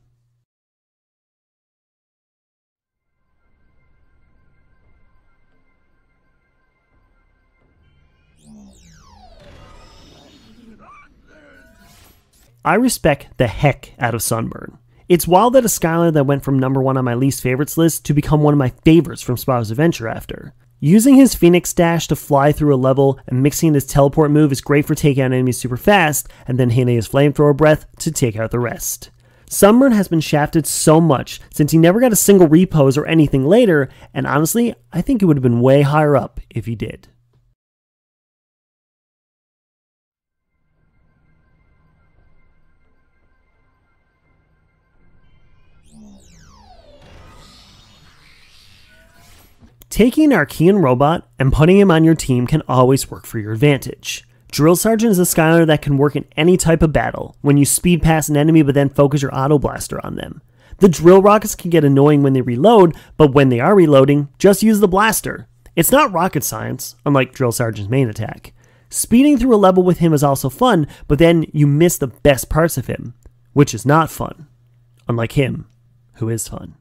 I respect the heck out of Sunburn. It's wild that a Skylander that went from number one on my least favorites list to become one of my favorites from Spyro's Adventure after. Using his Phoenix Dash to fly through a level and mixing his teleport move is great for taking out enemies super fast, and then hitting his flamethrower breath to take out the rest. Sunburn has been shafted so much since he never got a single repose or anything later, and honestly, I think it would have been way higher up if he did. Taking an Arkeyan robot and putting him on your team can always work for your advantage. Drill Sergeant is a Skylander that can work in any type of battle, when you speed past an enemy but then focus your auto blaster on them. The drill rockets can get annoying when they reload, but when they are reloading, just use the blaster. It's not rocket science, unlike Drill Sergeant's main attack. Speeding through a level with him is also fun, but then you miss the best parts of him, which is not fun. Unlike him, who is fun.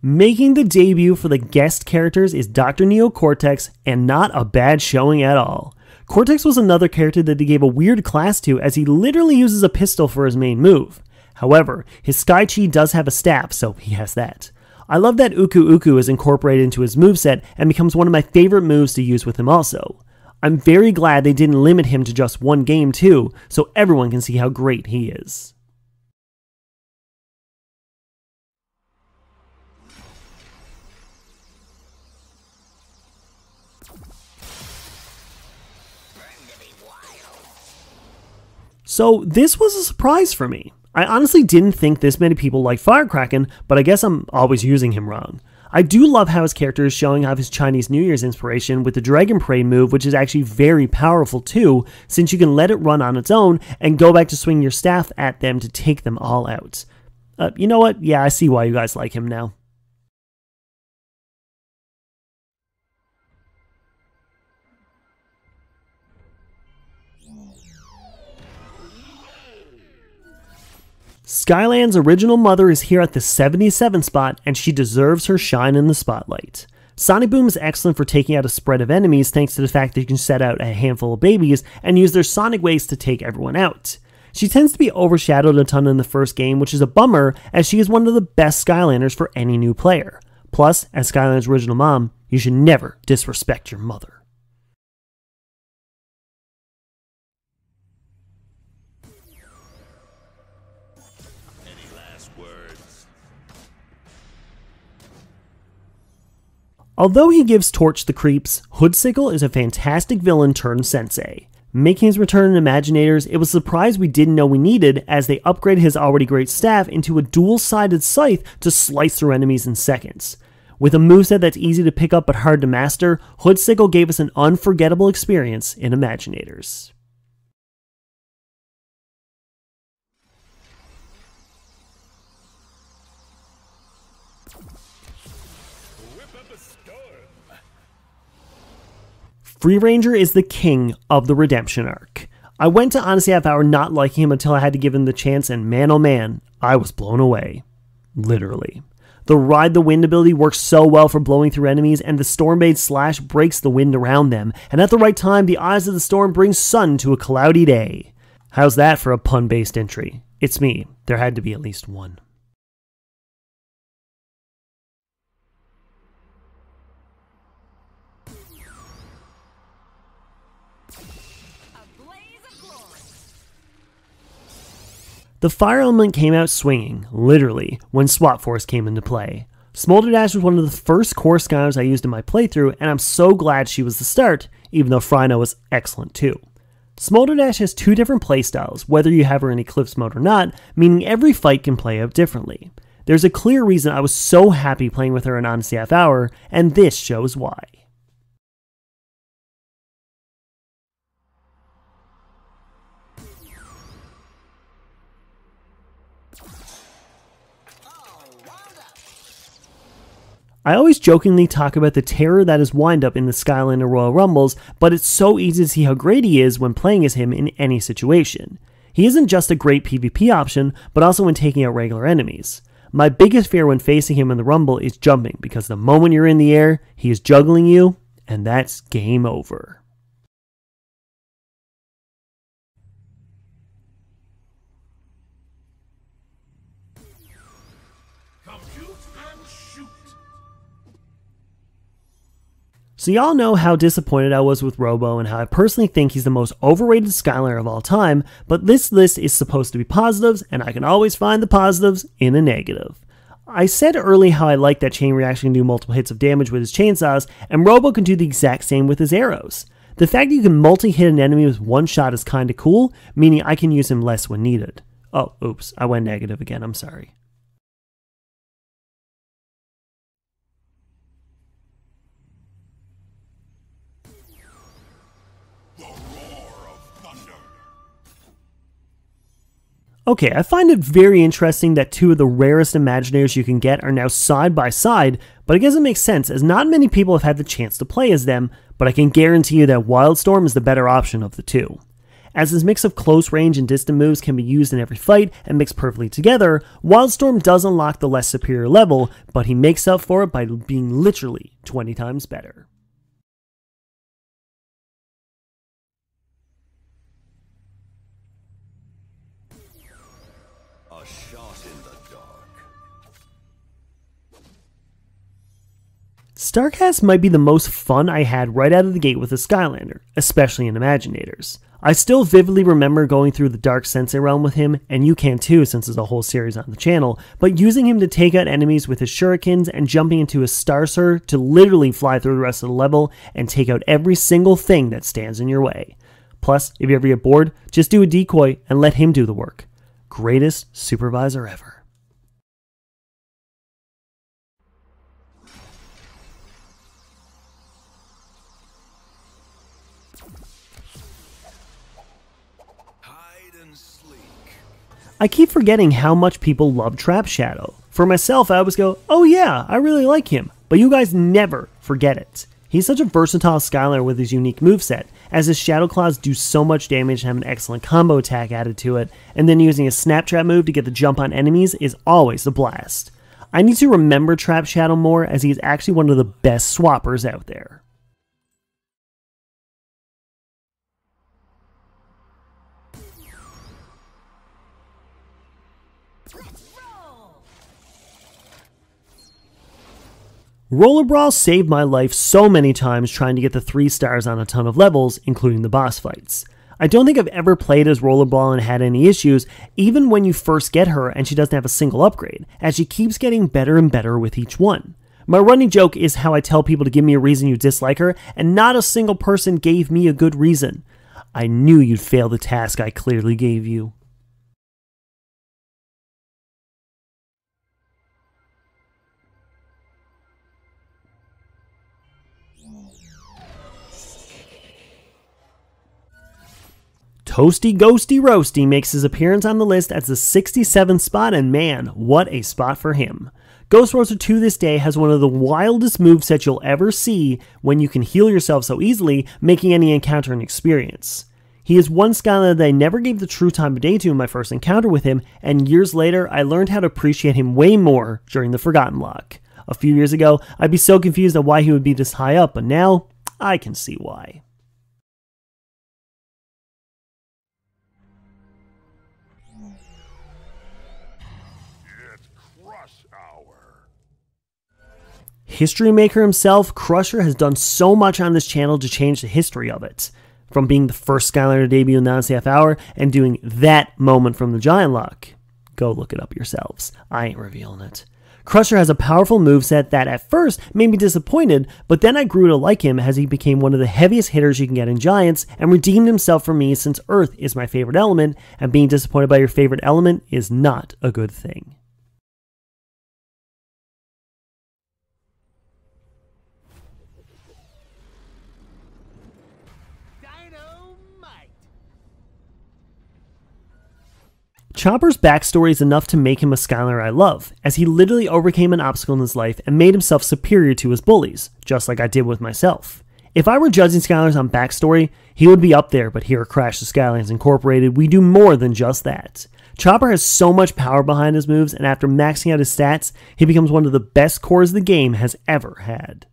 Making the debut for the guest characters is Dr. Neo Cortex, and not a bad showing at all. Cortex was another character that they gave a weird class to as he literally uses a pistol for his main move. However, his Sky Chi does have a staff, so he has that. I love that Uka Uka is incorporated into his moveset and becomes one of my favorite moves to use with him also. I'm very glad they didn't limit him to just one game too, so everyone can see how great he is. So this was a surprise for me. I honestly didn't think this many people like Fire Kraken, but I guess I'm always using him wrong. I do love how his character is showing off his Chinese New Year's inspiration with the Dragon Parade move, which is actually very powerful too, since you can let it run on its own and go back to swing your staff at them to take them all out. Uh, you know what? Yeah, I see why you guys like him now. Skyland's original mother is here at the 77 spot, and she deserves her shine in the spotlight. Sonic Boom is excellent for taking out a spread of enemies thanks to the fact that you can set out a handful of babies and use their sonic waves to take everyone out. She tends to be overshadowed a ton in the first game, which is a bummer as she is one of the best Skylanders for any new player. Plus, as Skyland's original mom, you should never disrespect your mother. Although he gives Torch the creeps, Hoodsickle is a fantastic villain turned sensei. Making his return in Imaginators, it was a surprise we didn't know we needed as they upgrade his already great staff into a dual-sided scythe to slice through enemies in seconds. With a moveset that's easy to pick up but hard to master, Hoodsickle gave us an unforgettable experience in Imaginators. Free Ranger is the king of the redemption arc. I went to Odyssey Half Hour not liking him until I had to give him the chance, and man oh man, I was blown away. Literally. The Ride the Wind ability works so well for blowing through enemies, and the Stormblade Slash breaks the wind around them, and at the right time, the eyes of the storm bring sun to a cloudy day. How's that for a pun based entry? It's me. There had to be at least one. The fire element came out swinging, literally, when Swap Force came into play. Smolder Dash was one of the first core Skylanders I used in my playthrough, and I'm so glad she was the start, even though Fryno was excellent too. Smolder Dash has two different playstyles, whether you have her in Eclipse mode or not, meaning every fight can play out differently. There's a clear reason I was so happy playing with her in Odyssey Half Hour, and this shows why. I always jokingly talk about the terror that is Wind-Up in the Skylander Royal Rumbles, but it's so easy to see how great he is when playing as him in any situation. He isn't just a great PvP option, but also when taking out regular enemies. My biggest fear when facing him in the Rumble is jumping because the moment you're in the air, he is juggling you, and that's game over. So, y'all know how disappointed I was with Ro-Bow and how I personally think he's the most overrated Skyliner of all time, but this list is supposed to be positives, and I can always find the positives in a negative. I said early how I like that Chain Reaction can do multiple hits of damage with his chainsaws, and Ro-Bow can do the exact same with his arrows. The fact that you can multi hit an enemy with one shot is kinda cool, meaning I can use him less when needed. Oh, oops, I went negative again, I'm sorry. Okay, I find it very interesting that two of the rarest Imaginators you can get are now side by side, but I guess it makes sense as not many people have had the chance to play as them, but I can guarantee you that Wildstorm is the better option of the two. As his mix of close range and distant moves can be used in every fight and mixed perfectly together, Wildstorm does unlock the less superior level, but he makes up for it by being literally 20 times better. Starcast might be the most fun I had right out of the gate with a Skylander, especially in Imaginators. I still vividly remember going through the Dark Sensei realm with him, and you can too since there's a whole series on the channel, but using him to take out enemies with his shurikens and jumping into a Starcer to literally fly through the rest of the level and take out every single thing that stands in your way. Plus, if you ever get bored, just do a decoy and let him do the work. Greatest supervisor ever. I keep forgetting how much people love Trap Shadow. For myself, I always go, oh yeah, I really like him. But you guys never forget it. He's such a versatile Skylar with his unique moveset, as his Shadow Claws do so much damage and have an excellent combo attack added to it, and then using a Snap Trap move to get the jump on enemies is always a blast. I need to remember Trap Shadow more as he is actually one of the best swappers out there. Roller Brawl saved my life so many times trying to get the 3 stars on a ton of levels, including the boss fights. I don't think I've ever played as Roller Brawl and had any issues, even when you first get her and she doesn't have a single upgrade, as she keeps getting better and better with each one. My running joke is how I tell people to give me a reason you dislike her, and not a single person gave me a good reason. I knew you'd fail the task I clearly gave you. Toasty Ghosty Roasty makes his appearance on the list as the 67th spot, and man, what a spot for him. Ghost Roaster to this day has one of the wildest movesets you'll ever see when you can heal yourself so easily, making any encounter an experience. He is one Skylander that I never gave the true time of day to in my first encounter with him, and years later, I learned how to appreciate him way more during the Forgotten Lock. A few years ago, I'd be so confused at why he would be this high up, but now, I can see why. History Maker himself, Crusher has done so much on this channel to change the history of it. From being the first Skyliner to debut in the Half Hour and doing that moment from the Giant Lock. Go look it up yourselves. I ain't revealing it. Crusher has a powerful moveset that at first made me disappointed, but then I grew to like him as he became one of the heaviest hitters you can get in Giants and redeemed himself for me since Earth is my favorite element, and being disappointed by your favorite element is not a good thing. Chopper's backstory is enough to make him a Skylander I love, as he literally overcame an obstacle in his life and made himself superior to his bullies, just like I did with myself. If I were judging Skylanders on backstory, he would be up there, but here at Crash the Skylands Incorporated, we do more than just that. Chopper has so much power behind his moves, and after maxing out his stats, he becomes one of the best cores the game has ever had.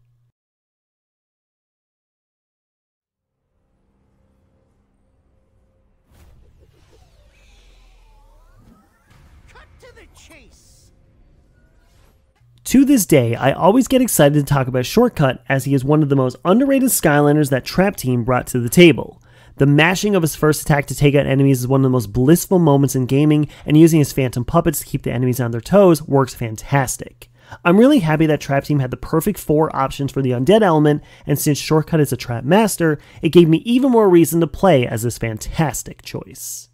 To this day, I always get excited to talk about Shortcut as he is one of the most underrated Skylanders that Trap Team brought to the table. The mashing of his first attack to take out enemies is one of the most blissful moments in gaming, and using his phantom puppets to keep the enemies on their toes works fantastic. I'm really happy that Trap Team had the perfect four options for the undead element, and since Shortcut is a trap master, it gave me even more reason to play as this fantastic choice.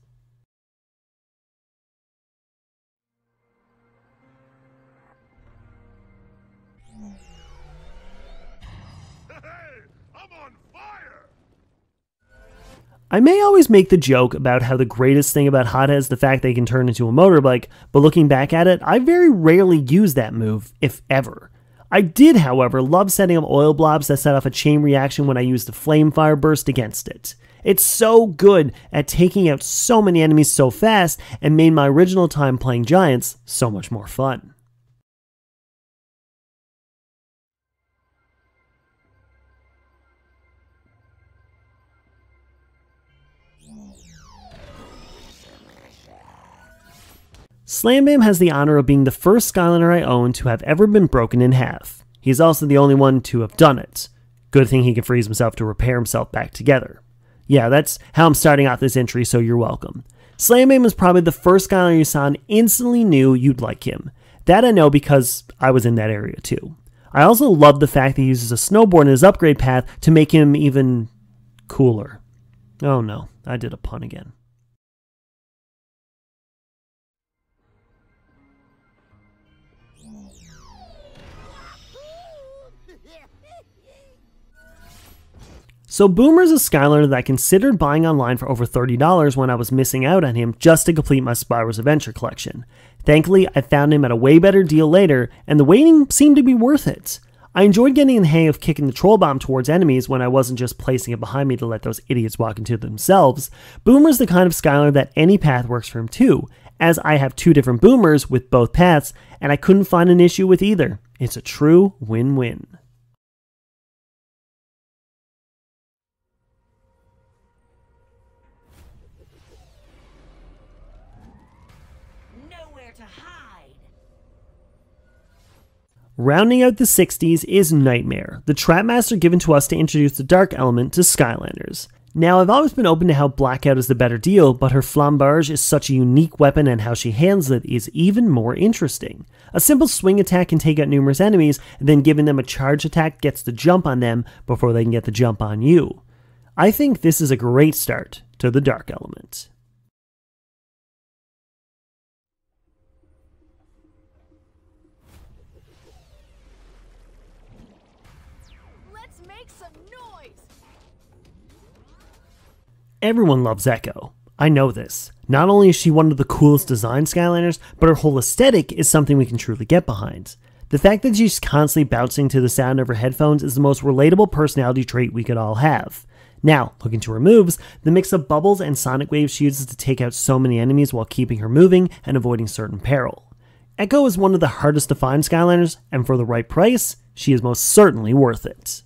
I may always make the joke about how the greatest thing about Hothead is the fact they can turn into a motorbike, but looking back at it, I very rarely use that move, if ever. I did, however, love setting up oil blobs that set off a chain reaction when I used the flame fire burst against it. It's so good at taking out so many enemies so fast and made my original time playing Giants so much more fun. Slam Bam has the honor of being the first Skylander I own to have ever been broken in half. He's also the only one to have done it. Good thing he can freeze himself to repair himself back together. Yeah, that's how I'm starting out this entry, so you're welcome. Slam Bam is probably the first Skylander you saw and instantly knew you'd like him. That I know because I was in that area too. I also love the fact that he uses a snowboard in his upgrade path to make him even cooler. Oh no, I did a pun again. So Boomer's a Skylander that I considered buying online for over $30 when I was missing out on him just to complete my Spyro's Adventure collection. Thankfully, I found him at a way better deal later, and the waiting seemed to be worth it. I enjoyed getting the hang of kicking the troll bomb towards enemies when I wasn't just placing it behind me to let those idiots walk into themselves. Boomer's the kind of Skylander that any path works for him too, as I have two different Boomers with both paths, and I couldn't find an issue with either. It's a true win-win. Rounding out the 60s is Nightmare, the trapmaster given to us to introduce the dark element to Skylanders. Now, I've always been open to how Blackout is the better deal, but her flamberge is such a unique weapon and how she handles it is even more interesting. A simple swing attack can take out numerous enemies, and then giving them a charge attack gets the jump on them before they can get the jump on you. I think this is a great start to the dark element. Everyone loves Echo. I know this. Not only is she one of the coolest design Skylanders, but her whole aesthetic is something we can truly get behind. The fact that she's constantly bouncing to the sound of her headphones is the most relatable personality trait we could all have. Now, looking to her moves, the mix of bubbles and sonic waves she uses to take out so many enemies while keeping her moving and avoiding certain peril. Echo is one of the hardest to find Skylanders, and for the right price, she is most certainly worth it.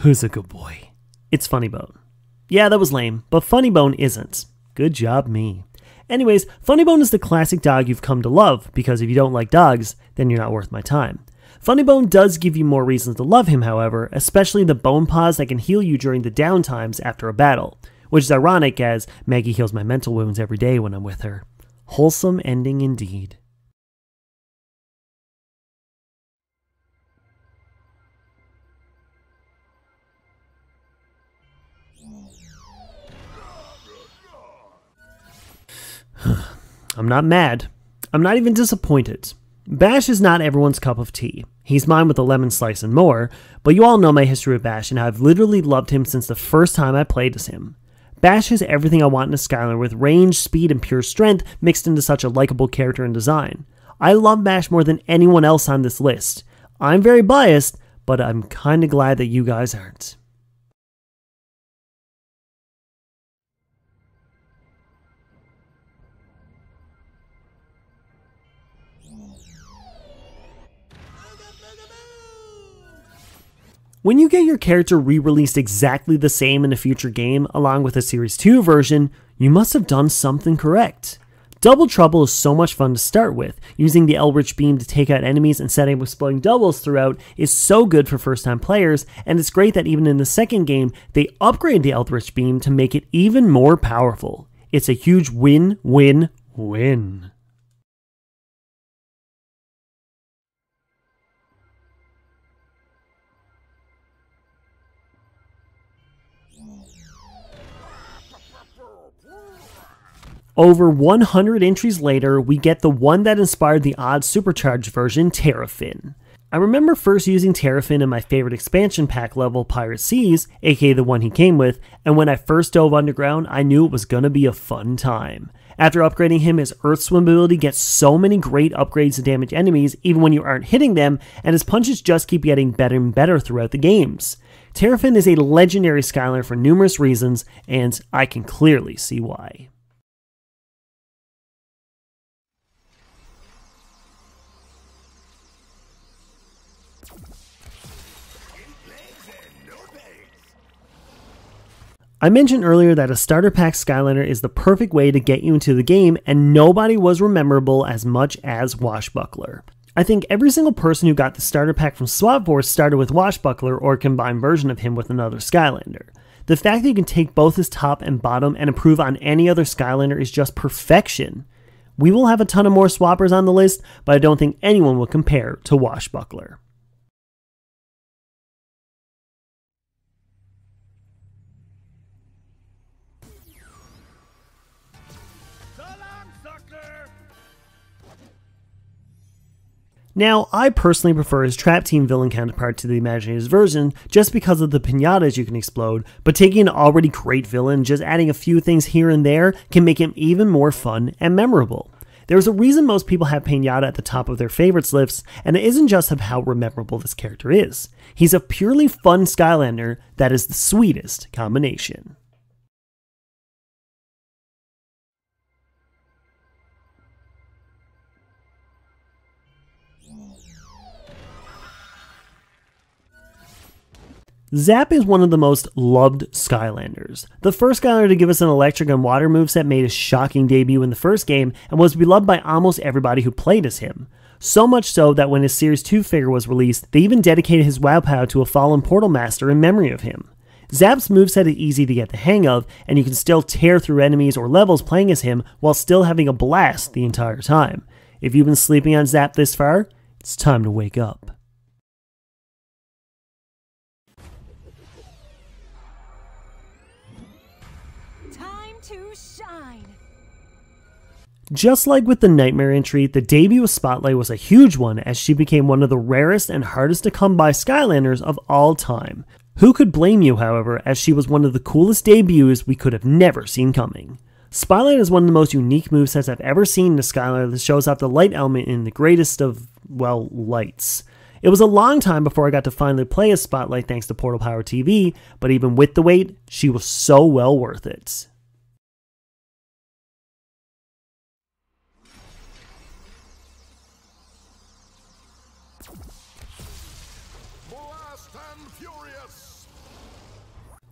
Who's a good boy? It's Funny Bone. Yeah, that was lame, but Funny Bone isn't. Good job, me. Anyways, Funny Bone is the classic dog you've come to love, because if you don't like dogs, then you're not worth my time. Funny Bone does give you more reasons to love him, however, especially the bone paws that can heal you during the downtimes after a battle, which is ironic as Maggie heals my mental wounds every day when I'm with her. Wholesome ending indeed. [SIGHS] I'm not mad. I'm not even disappointed. Bash is not everyone's cup of tea. He's mine with a lemon slice and more, but you all know my history with Bash and I've literally loved him since the first time I played as him. Bash is everything I want in a Skylander with range, speed, and pure strength mixed into such a likable character and design. I love Bash more than anyone else on this list. I'm very biased, but I'm kinda glad that you guys aren't. When you get your character re released exactly the same in a future game, along with a Series 2 version, you must have done something correct. Double Trouble is so much fun to start with. Using the Eldritch Beam to take out enemies and setting up exploding doubles throughout is so good for first time players, and it's great that even in the second game, they upgrade the Eldritch Beam to make it even more powerful. It's a huge win, win, win. Over 100 entries later, we get the one that inspired the odd supercharged version, Terrafin. I remember first using Terrafin in my favorite expansion pack level, Pirate Seas, aka the one he came with, and when I first dove underground, I knew it was gonna be a fun time. After upgrading him, his Earth Swim ability gets so many great upgrades to damage enemies even when you aren't hitting them, and his punches just keep getting better and better throughout the games. Terrafin is a legendary Skylander for numerous reasons, and I can clearly see why. I mentioned earlier that a starter pack Skylander is the perfect way to get you into the game, and nobody was memorable as much as Washbuckler. I think every single person who got the starter pack from Swap Force started with Washbuckler or a combined version of him with another Skylander. The fact that you can take both his top and bottom and improve on any other Skylander is just perfection. We will have a ton of more swappers on the list, but I don't think anyone will compare to Washbuckler. Now, I personally prefer his Trap Team villain counterpart to the Imaginators version just because of the pinatas you can explode, but taking an already great villain, just adding a few things here and there can make him even more fun and memorable. There's a reason most people have Pain-Yatta at the top of their favorites lists, and it isn't just of how memorable this character is. He's a purely fun Skylander that is the sweetest combination. Zap is one of the most loved Skylanders. The first Skylander to give us an electric and water moveset made a shocking debut in the first game and was beloved by almost everybody who played as him. So much so that when his Series 2 figure was released, they even dedicated his WoW POW to a fallen Portal Master in memory of him. Zap's moveset is easy to get the hang of, and you can still tear through enemies or levels playing as him while still having a blast the entire time. If you've been sleeping on Zap this far, it's time to wake up. To shine. Just like with the Nightmare entry, the debut of Spotlight was a huge one as she became one of the rarest and hardest to come by Skylanders of all time. Who could blame you, however, as she was one of the coolest debuts we could have never seen coming. Spotlight is one of the most unique movesets I've ever seen in a Skylander that shows off the light element in the greatest of, well, lights. It was a long time before I got to finally play as Spotlight thanks to Portal Power TV, but even with the wait, she was so well worth it.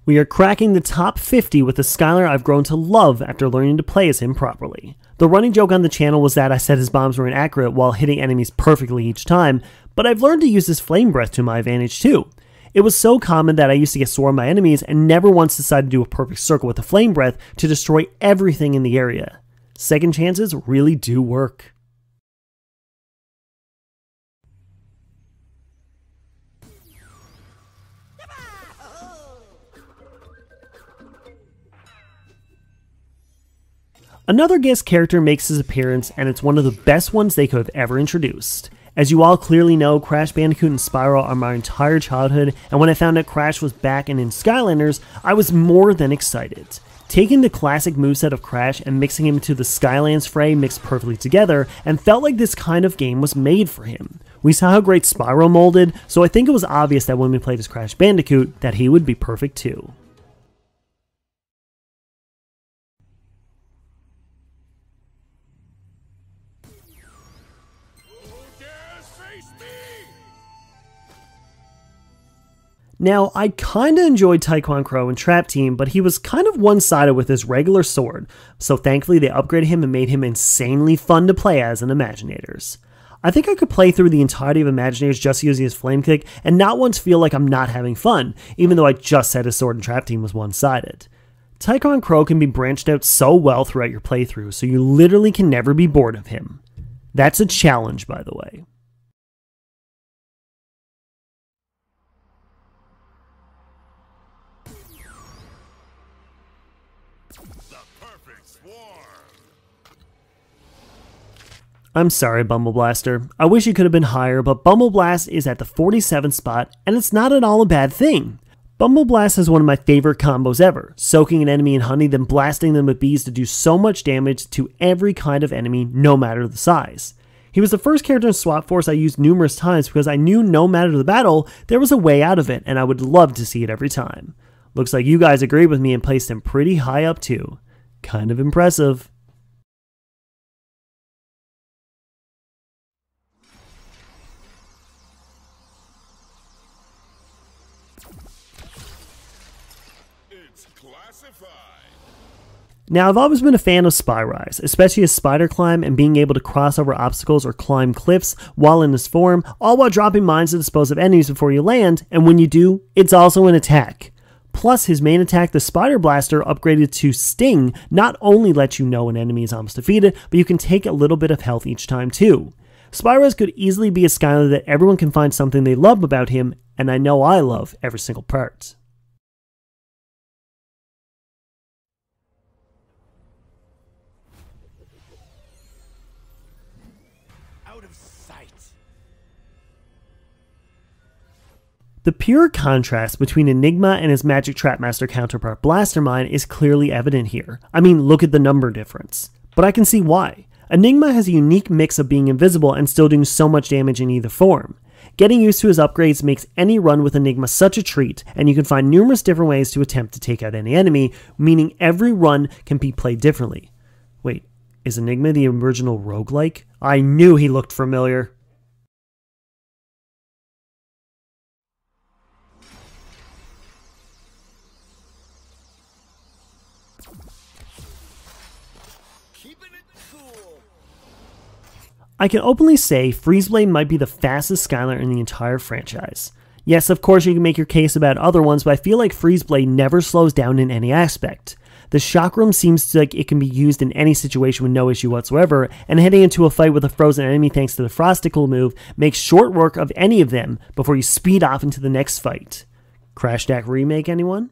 We are cracking the top 50 with a Skylander I've grown to love after learning to play as him properly. The running joke on the channel was that I said his bombs were inaccurate while hitting enemies perfectly each time, but I've learned to use his flame breath to my advantage too. It was so common that I used to get swarmed by enemies and never once decided to do a perfect circle with a flame breath to destroy everything in the area. Second chances really do work. Another guest character makes his appearance, and it's one of the best ones they could have ever introduced. As you all clearly know, Crash Bandicoot and Spyro are my entire childhood, and when I found out Crash was back and in Skylanders, I was more than excited. taking the classic moveset of Crash and mixing him into the Skylands fray mixed perfectly together, and felt like this kind of game was made for him. We saw how great Spyro molded, so I think it was obvious that when we played as Crash Bandicoot, that he would be perfect too. Now, I kinda enjoyed Taekwon Crow in Trap Team, but he was kind of one sided with his regular sword, so thankfully they upgraded him and made him insanely fun to play as in Imaginators. I think I could play through the entirety of Imaginators just using his Flame Kick and not once feel like I'm not having fun, even though I just said his sword and Trap Team was one sided. Taekwon Crow can be branched out so well throughout your playthrough, so you literally can never be bored of him. That's a challenge, by the way. I'm sorry, Bumble Blaster. I wish you could have been higher, but Bumble Blast is at the 47th spot, and it's not at all a bad thing. Bumble Blast is one of my favorite combos ever, soaking an enemy in honey, then blasting them with bees to do so much damage to every kind of enemy, no matter the size. He was the first character in Swap Force I used numerous times because I knew no matter the battle, there was a way out of it, and I would love to see it every time. Looks like you guys agree with me and placed him pretty high up too. Kind of impressive. Now, I've always been a fan of Spy Rise, especially his spider climb and being able to cross over obstacles or climb cliffs while in this form, all while dropping mines to dispose of enemies before you land, and when you do, it's also an attack. Plus, his main attack, the Spider Blaster, upgraded to Sting, not only lets you know an enemy is almost defeated, but you can take a little bit of health each time too. Spy Rise could easily be a Skylander that everyone can find something they love about him, and I know I love every single part. The pure contrast between Enigma and his Magic Trapmaster counterpart Blastermind is clearly evident here. I mean, look at the number difference. But I can see why. Enigma has a unique mix of being invisible and still doing so much damage in either form. Getting used to his upgrades makes any run with Enigma such a treat, and you can find numerous different ways to attempt to take out any enemy, meaning every run can be played differently. Wait, is Enigma the original roguelike? I knew he looked familiar. I can openly say Freezeblade might be the fastest Skylander in the entire franchise. Yes, of course you can make your case about other ones, but I feel like Freezeblade never slows down in any aspect. The Chakram seems like it can be used in any situation with no issue whatsoever, and heading into a fight with a frozen enemy thanks to the Frosticle move makes short work of any of them before you speed off into the next fight. Crash Deck Remake, anyone?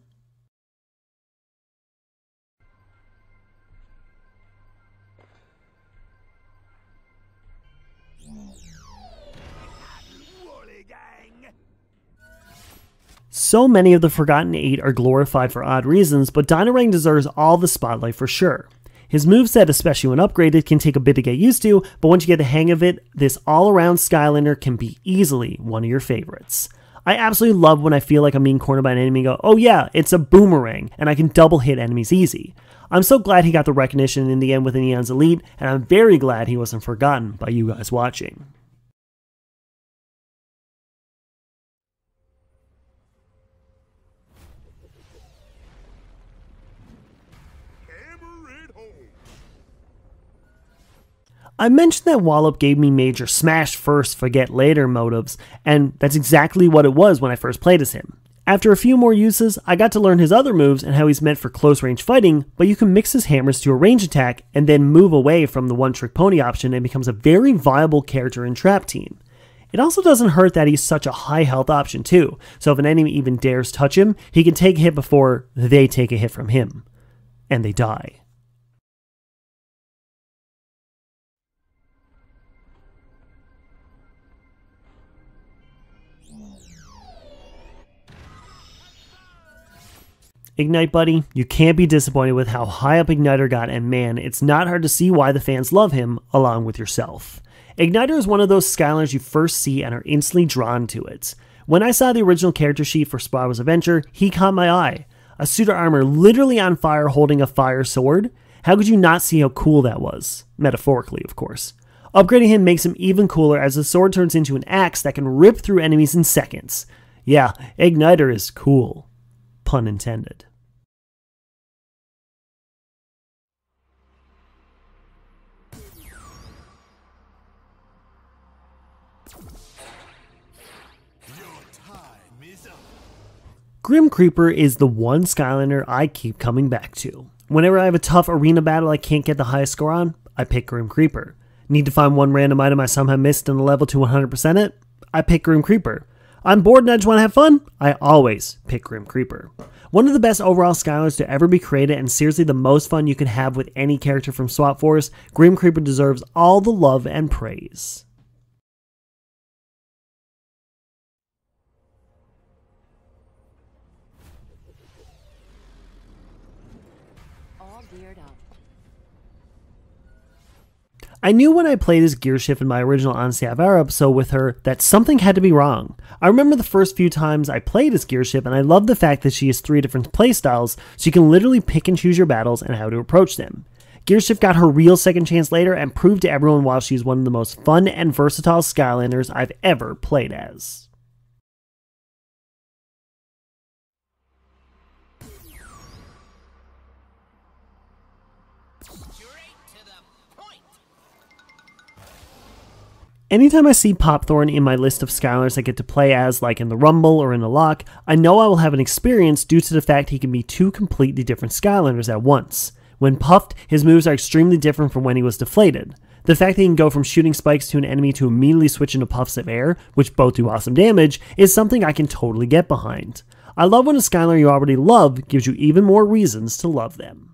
So many of the Forgotten Eight are glorified for odd reasons, but Dynarang deserves all the spotlight for sure. His moveset, especially when upgraded, can take a bit to get used to, but once you get the hang of it, this all around Skylander can be easily one of your favorites. I absolutely love when I feel like I'm being cornered by an enemy go, oh yeah, it's a boomerang, and I can double hit enemies easy. I'm so glad he got the recognition in the end with Neon's Elite, and I'm very glad he wasn't forgotten by you guys watching. I mentioned that Wallop gave me major smash first, forget later motives, and that's exactly what it was when I first played as him. After a few more uses, I got to learn his other moves and how he's meant for close range fighting, but you can mix his hammers to a range attack and then move away from the one trick pony option and becomes a very viable character in Trap Team. It also doesn't hurt that he's such a high health option too, so if an enemy even dares touch him, he can take a hit before they take a hit from him. And they die. Ignite Buddy, you can't be disappointed with how high up Igniter got, and man, it's not hard to see why the fans love him, along with yourself. Igniter is one of those Skylanders you first see and are instantly drawn to it. When I saw the original character sheet for Spyro's Adventure, he caught my eye. A suit of armor literally on fire holding a fire sword. How could you not see how cool that was? Metaphorically, of course. Upgrading him makes him even cooler as the sword turns into an axe that can rip through enemies in seconds. Yeah, Igniter is cool. Pun intended. Grim Creeper is the one Skylander I keep coming back to. Whenever I have a tough arena battle I can't get the highest score on, I pick Grim Creeper. Need to find one random item I somehow missed in the level to 100% it? I pick Grim Creeper. I'm bored and I just want to have fun? I always pick Grim Creeper. One of the best overall Skylanders to ever be created and seriously the most fun you can have with any character from Swap Force, Grim Creeper deserves all the love and praise. I knew when I played as Gearshift in my original Honesty Hour episode with her that something had to be wrong. I remember the first few times I played as Gearshift, and I love the fact that she has three different playstyles, so you can literally pick and choose your battles and how to approach them. Gearshift got her real second chance later and proved to everyone why she's one of the most fun and versatile Skylanders I've ever played as. Anytime I see Popthorn in my list of Skylanders I get to play as, like in the Rumble or in the Lock, I know I will have an experience due to the fact he can be two completely different Skylanders at once. When puffed, his moves are extremely different from when he was deflated. The fact that he can go from shooting spikes to an enemy to immediately switch into puffs of air, which both do awesome damage, is something I can totally get behind. I love when a Skylander you already love gives you even more reasons to love them.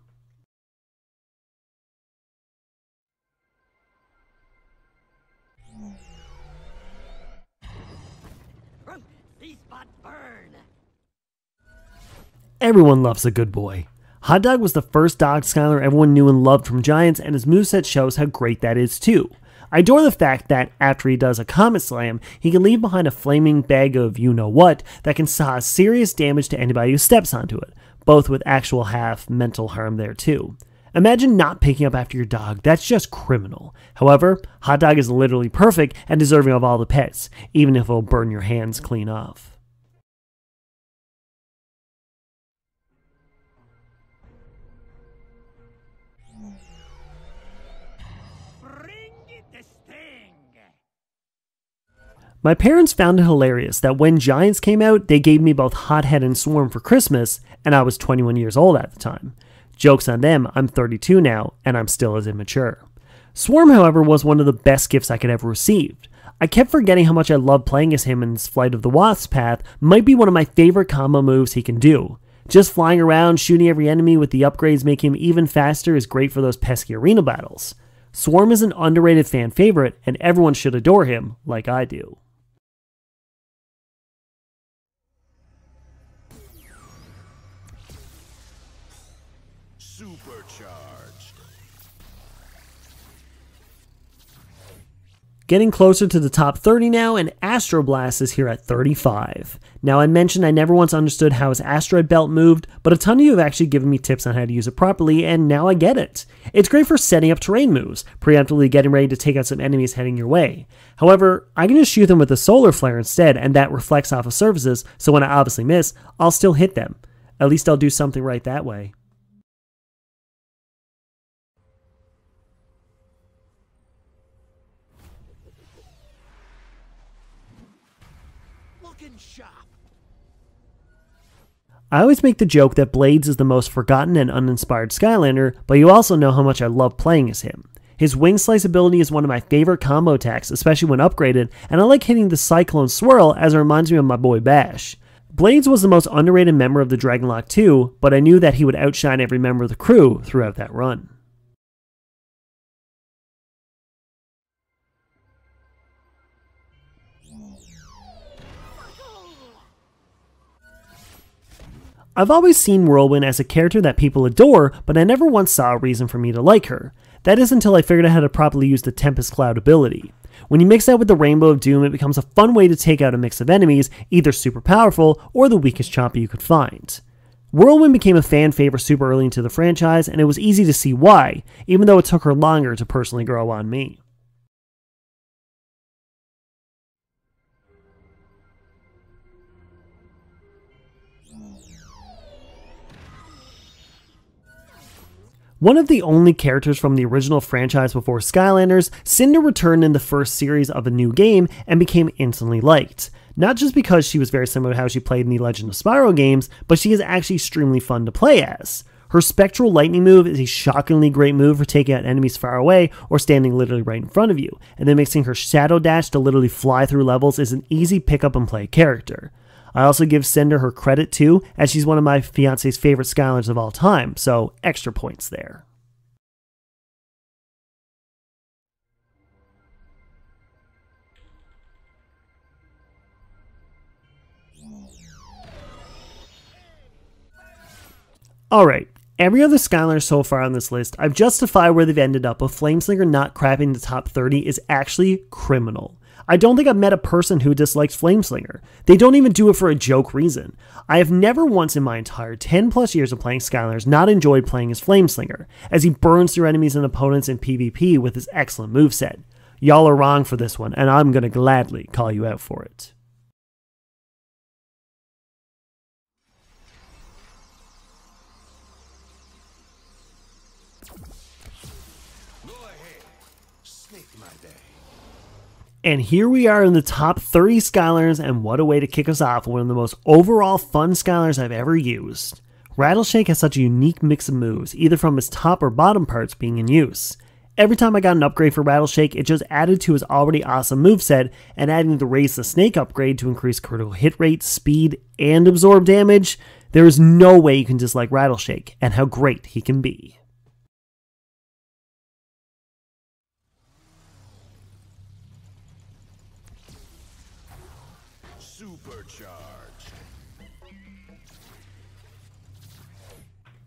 Everyone loves a good boy. Hot Dog was the first dog Skylander everyone knew and loved from Giants, and his moveset shows how great that is too. I adore the fact that after he does a Comet Slam, he can leave behind a flaming bag of you know what that can cause serious damage to anybody who steps onto it, both with actual half mental harm there too. Imagine not picking up after your dog, that's just criminal. However, Hot Dog is literally perfect and deserving of all the pets, even if it'll burn your hands clean off. My parents found it hilarious that when Giants came out, they gave me both Hothead and Swarm for Christmas, and I was 21 years old at the time. Joke's on them, I'm 32 now, and I'm still as immature. Swarm, however, was one of the best gifts I could ever receive. I kept forgetting how much I loved playing as him, and his Flight of the Wasp path might be one of my favorite combo moves he can do. Just flying around, shooting every enemy with the upgrades making him even faster is great for those pesky arena battles. Swarm is an underrated fan favorite, and everyone should adore him like I do. Getting closer to the top 30 now, and Astroblast is here at 35. Now, I mentioned I never once understood how his asteroid belt moved, but a ton of you have actually given me tips on how to use it properly, and now I get it. It's great for setting up terrain moves, preemptively getting ready to take out some enemies heading your way. However, I can just shoot them with a solar flare instead, and that reflects off of surfaces, so when I obviously miss, I'll still hit them. At least I'll do something right that way. I always make the joke that Blades is the most forgotten and uninspired Skylander, but you also know how much I love playing as him. His wing slice ability is one of my favorite combo attacks, especially when upgraded, and I like hitting the Cyclone Swirl as it reminds me of my boy Bash. Blades was the most underrated member of the Dragonlock 2, but I knew that he would outshine every member of the crew throughout that run. I've always seen Whirlwind as a character that people adore, but I never once saw a reason for me to like her. That is until I figured out how to properly use the Tempest Cloud ability. When you mix that with the Rainbow of Doom, it becomes a fun way to take out a mix of enemies, either super powerful or the weakest chompy you could find. Whirlwind became a fan favorite super early into the franchise, and it was easy to see why, even though it took her longer to personally grow on me. One of the only characters from the original franchise before Skylanders, Cynder returned in the first series of a new game and became instantly liked. Not just because she was very similar to how she played in the Legend of Spyro games, but she is actually extremely fun to play as. Her Spectral Lightning move is a shockingly great move for taking out enemies far away or standing literally right in front of you, and then mixing her Shadow Dash to literally fly through levels is an easy pick up and play character. I also give Cynder her credit too, as she's one of my fiance's favorite Skylanders of all time, so extra points there. Alright, every other Skylander so far on this list, I've justified where they've ended up, but Flameslinger not crapping the top 30 is actually criminal. I don't think I've met a person who dislikes Flameslinger. They don't even do it for a joke reason. I have never once in my entire 10 plus years of playing Skylanders not enjoyed playing as Flameslinger, as he burns through enemies and opponents in PvP with his excellent moveset. Y'all are wrong for this one, and I'm gonna gladly call you out for it. And here we are in the top 30 Skylanders, and what a way to kick us off. One of the most overall fun Skylanders I've ever used. Rattleshake has such a unique mix of moves, either from his top or bottom parts being in use. Every time I got an upgrade for Rattleshake, it just added to his already awesome moveset, and adding the Raise the Snake upgrade to increase critical hit rate, speed, and absorb damage, there is no way you can dislike Rattleshake, and how great he can be.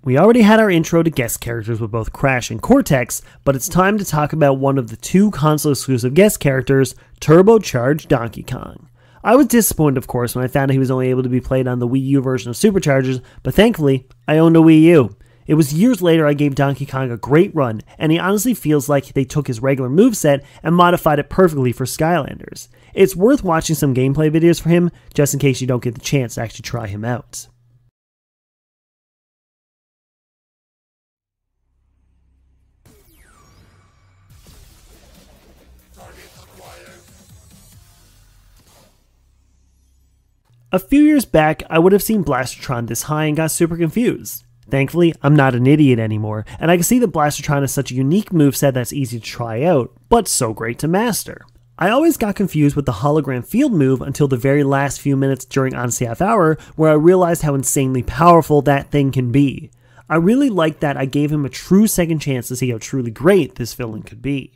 We already had our intro to guest characters with both Crash and Cortex, but it's time to talk about one of the two console exclusive guest characters, Turbocharged Donkey Kong. I was disappointed, of course, when I found out he was only able to be played on the Wii U version of Superchargers, but thankfully, I owned a Wii U. It was years later I gave Donkey Kong a great run, and he honestly feels like they took his regular moveset and modified it perfectly for Skylanders. It's worth watching some gameplay videos for him, just in case you don't get the chance to actually try him out. A few years back, I would have seen Blastertron this high and got super confused. Thankfully, I'm not an idiot anymore, and I can see that Blastertron is such a unique moveset that's easy to try out, but so great to master. I always got confused with the hologram field move until the very last few minutes during Odyssey Hour, where I realized how insanely powerful that thing can be. I really liked that I gave him a true second chance to see how truly great this villain could be.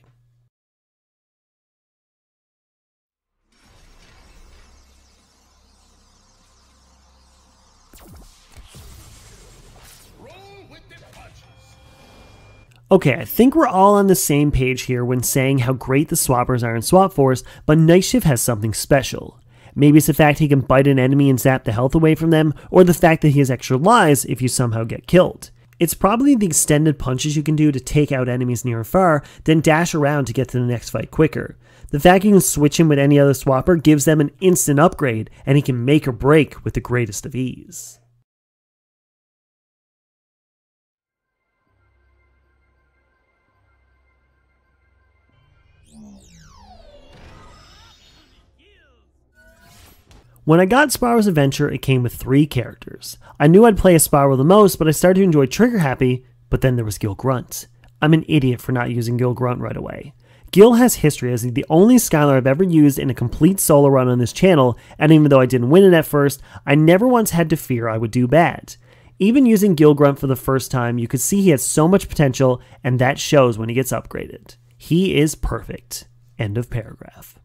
Okay, I think we're all on the same page here when saying how great the swappers are in Swap Force, but Night Shift has something special. Maybe it's the fact he can bite an enemy and zap the health away from them, or the fact that he has extra lives if you somehow get killed. It's probably the extended punches you can do to take out enemies near and far, then dash around to get to the next fight quicker. The fact you can switch him with any other swapper gives them an instant upgrade, and he can make or break with the greatest of ease. When I got Spyro's Adventure, it came with three characters. I knew I'd play as Spyro the most, but I started to enjoy Trigger Happy, but then there was Gil Grunt. I'm an idiot for not using Gil Grunt right away. Gil has history as the only Skylander I've ever used in a complete solo run on this channel, and even though I didn't win it at first, I never once had to fear I would do bad. Even using Gil Grunt for the first time, you could see he has so much potential, and that shows when he gets upgraded. He is perfect. End of paragraph.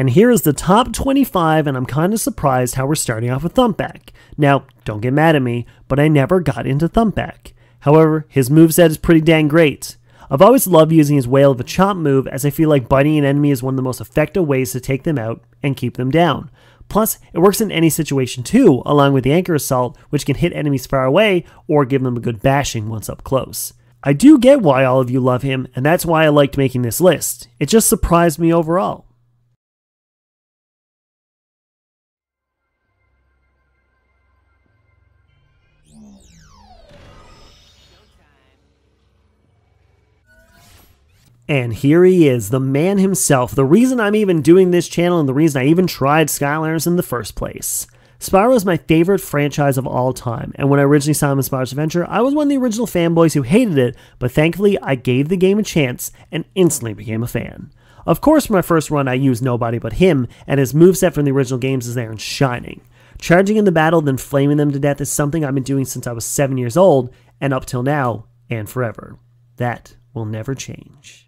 And here is the top 25, and I'm kind of surprised how we're starting off with Thumpback. Now, don't get mad at me, but I never got into Thumpback. However, his moveset is pretty dang great. I've always loved using his Whale of a Chop move as I feel like biting an enemy is one of the most effective ways to take them out and keep them down. Plus, it works in any situation too, along with the Anchor Assault, which can hit enemies far away or give them a good bashing once up close. I do get why all of you love him, and that's why I liked making this list. It just surprised me overall. And here he is, the man himself, the reason I'm even doing this channel and the reason I even tried Skylanders in the first place. Spyro is my favorite franchise of all time, and when I originally saw him in Spyro's Adventure, I was one of the original fanboys who hated it, but thankfully I gave the game a chance and instantly became a fan. Of course, for my first run, I used nobody but him, and his moveset from the original games is there and shining. Charging in the battle, then flaming them to death is something I've been doing since I was 7 years old, and up till now, and forever. That will never change.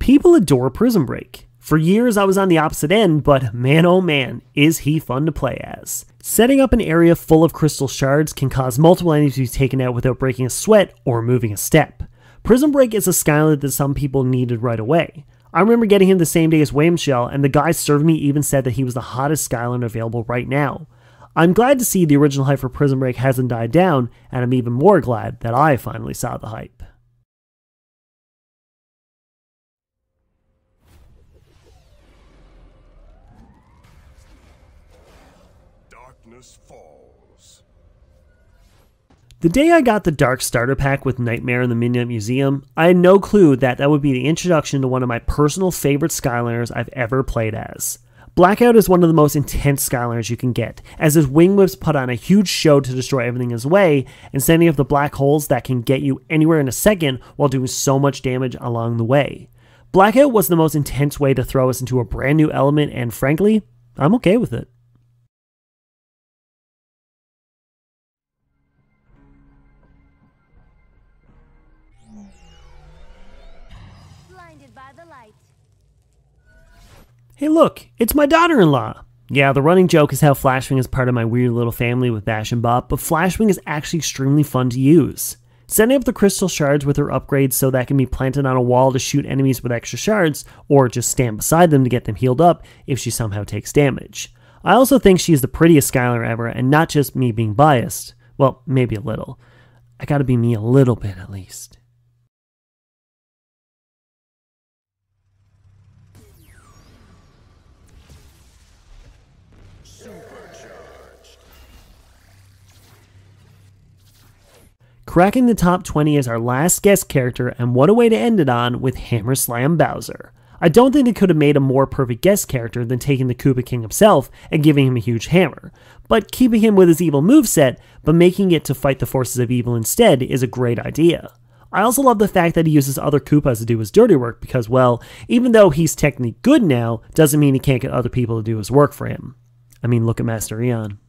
People adore Prison Break. For years, I was on the opposite end, but man oh man, is he fun to play as. Setting up an area full of crystal shards can cause multiple enemies to be taken out without breaking a sweat or moving a step. Prison Break is a Skylander that some people needed right away. I remember getting him the same day as Whamshell, and the guy serving me even said that he was the hottest Skylander available right now. I'm glad to see the original hype for Prison Break hasn't died down, and I'm even more glad that I finally saw the hype. The day I got the Dark Starter Pack with Nightmare in the Midnight Museum, I had no clue that that would be the introduction to one of my personal favorite Skylanders I've ever played as. Blackout is one of the most intense Skylanders you can get, as his wing whips put on a huge show to destroy everything in his way, and sending up the black holes that can get you anywhere in a second while doing so much damage along the way. Blackout was the most intense way to throw us into a brand new element, and frankly, I'm okay with it. Hey, look, it's my daughter in law. Yeah, the running joke is how Flashwing is part of my weird little family with Bash and Bop, but Flashwing is actually extremely fun to use. Setting up the crystal shards with her upgrades so that can be planted on a wall to shoot enemies with extra shards, or just stand beside them to get them healed up if she somehow takes damage. I also think she is the prettiest Skylander ever, and not just me being biased. Well, maybe a little. I gotta be me a little bit at least. Cracking the top 20 is our last guest character, and what a way to end it on with Hammer Slam Bowser. I don't think they could have made a more perfect guest character than taking the Koopa King himself and giving him a huge hammer. But keeping him with his evil moveset, but making it to fight the forces of evil instead, is a great idea. I also love the fact that he uses other Koopas to do his dirty work because, well, even though he's technically good now, doesn't mean he can't get other people to do his work for him. I mean, look at Master Eon.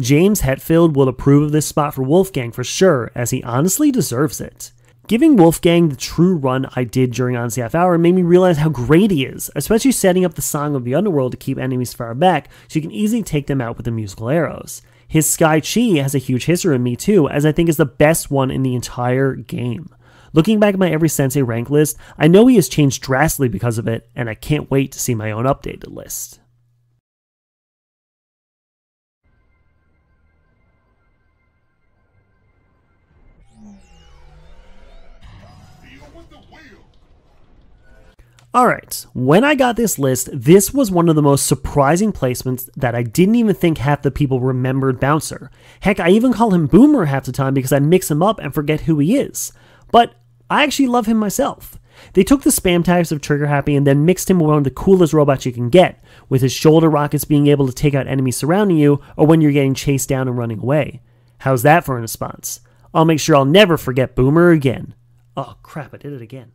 James Hetfield will approve of this spot for Wolfgang for sure, as he honestly deserves it. Giving Wolfgang the true run I did during Half Hour made me realize how great he is, especially setting up the Song of the Underworld to keep enemies far back so you can easily take them out with the musical arrows. His Sky Chi has a huge history in me too, as I think is the best one in the entire game. Looking back at my every Sensei rank list, I know he has changed drastically because of it, and I can't wait to see my own updated list. Alright, when I got this list, this was one of the most surprising placements that I didn't even think half the people remembered Bouncer. Heck, I even call him Boomer half the time because I mix him up and forget who he is. But I actually love him myself. They took the spam types of Trigger Happy and then mixed him with one of the coolest robots you can get, with his shoulder rockets being able to take out enemies surrounding you or when you're getting chased down and running away. How's that for a response? I'll make sure I'll never forget Boomer again. Oh crap, I did it again.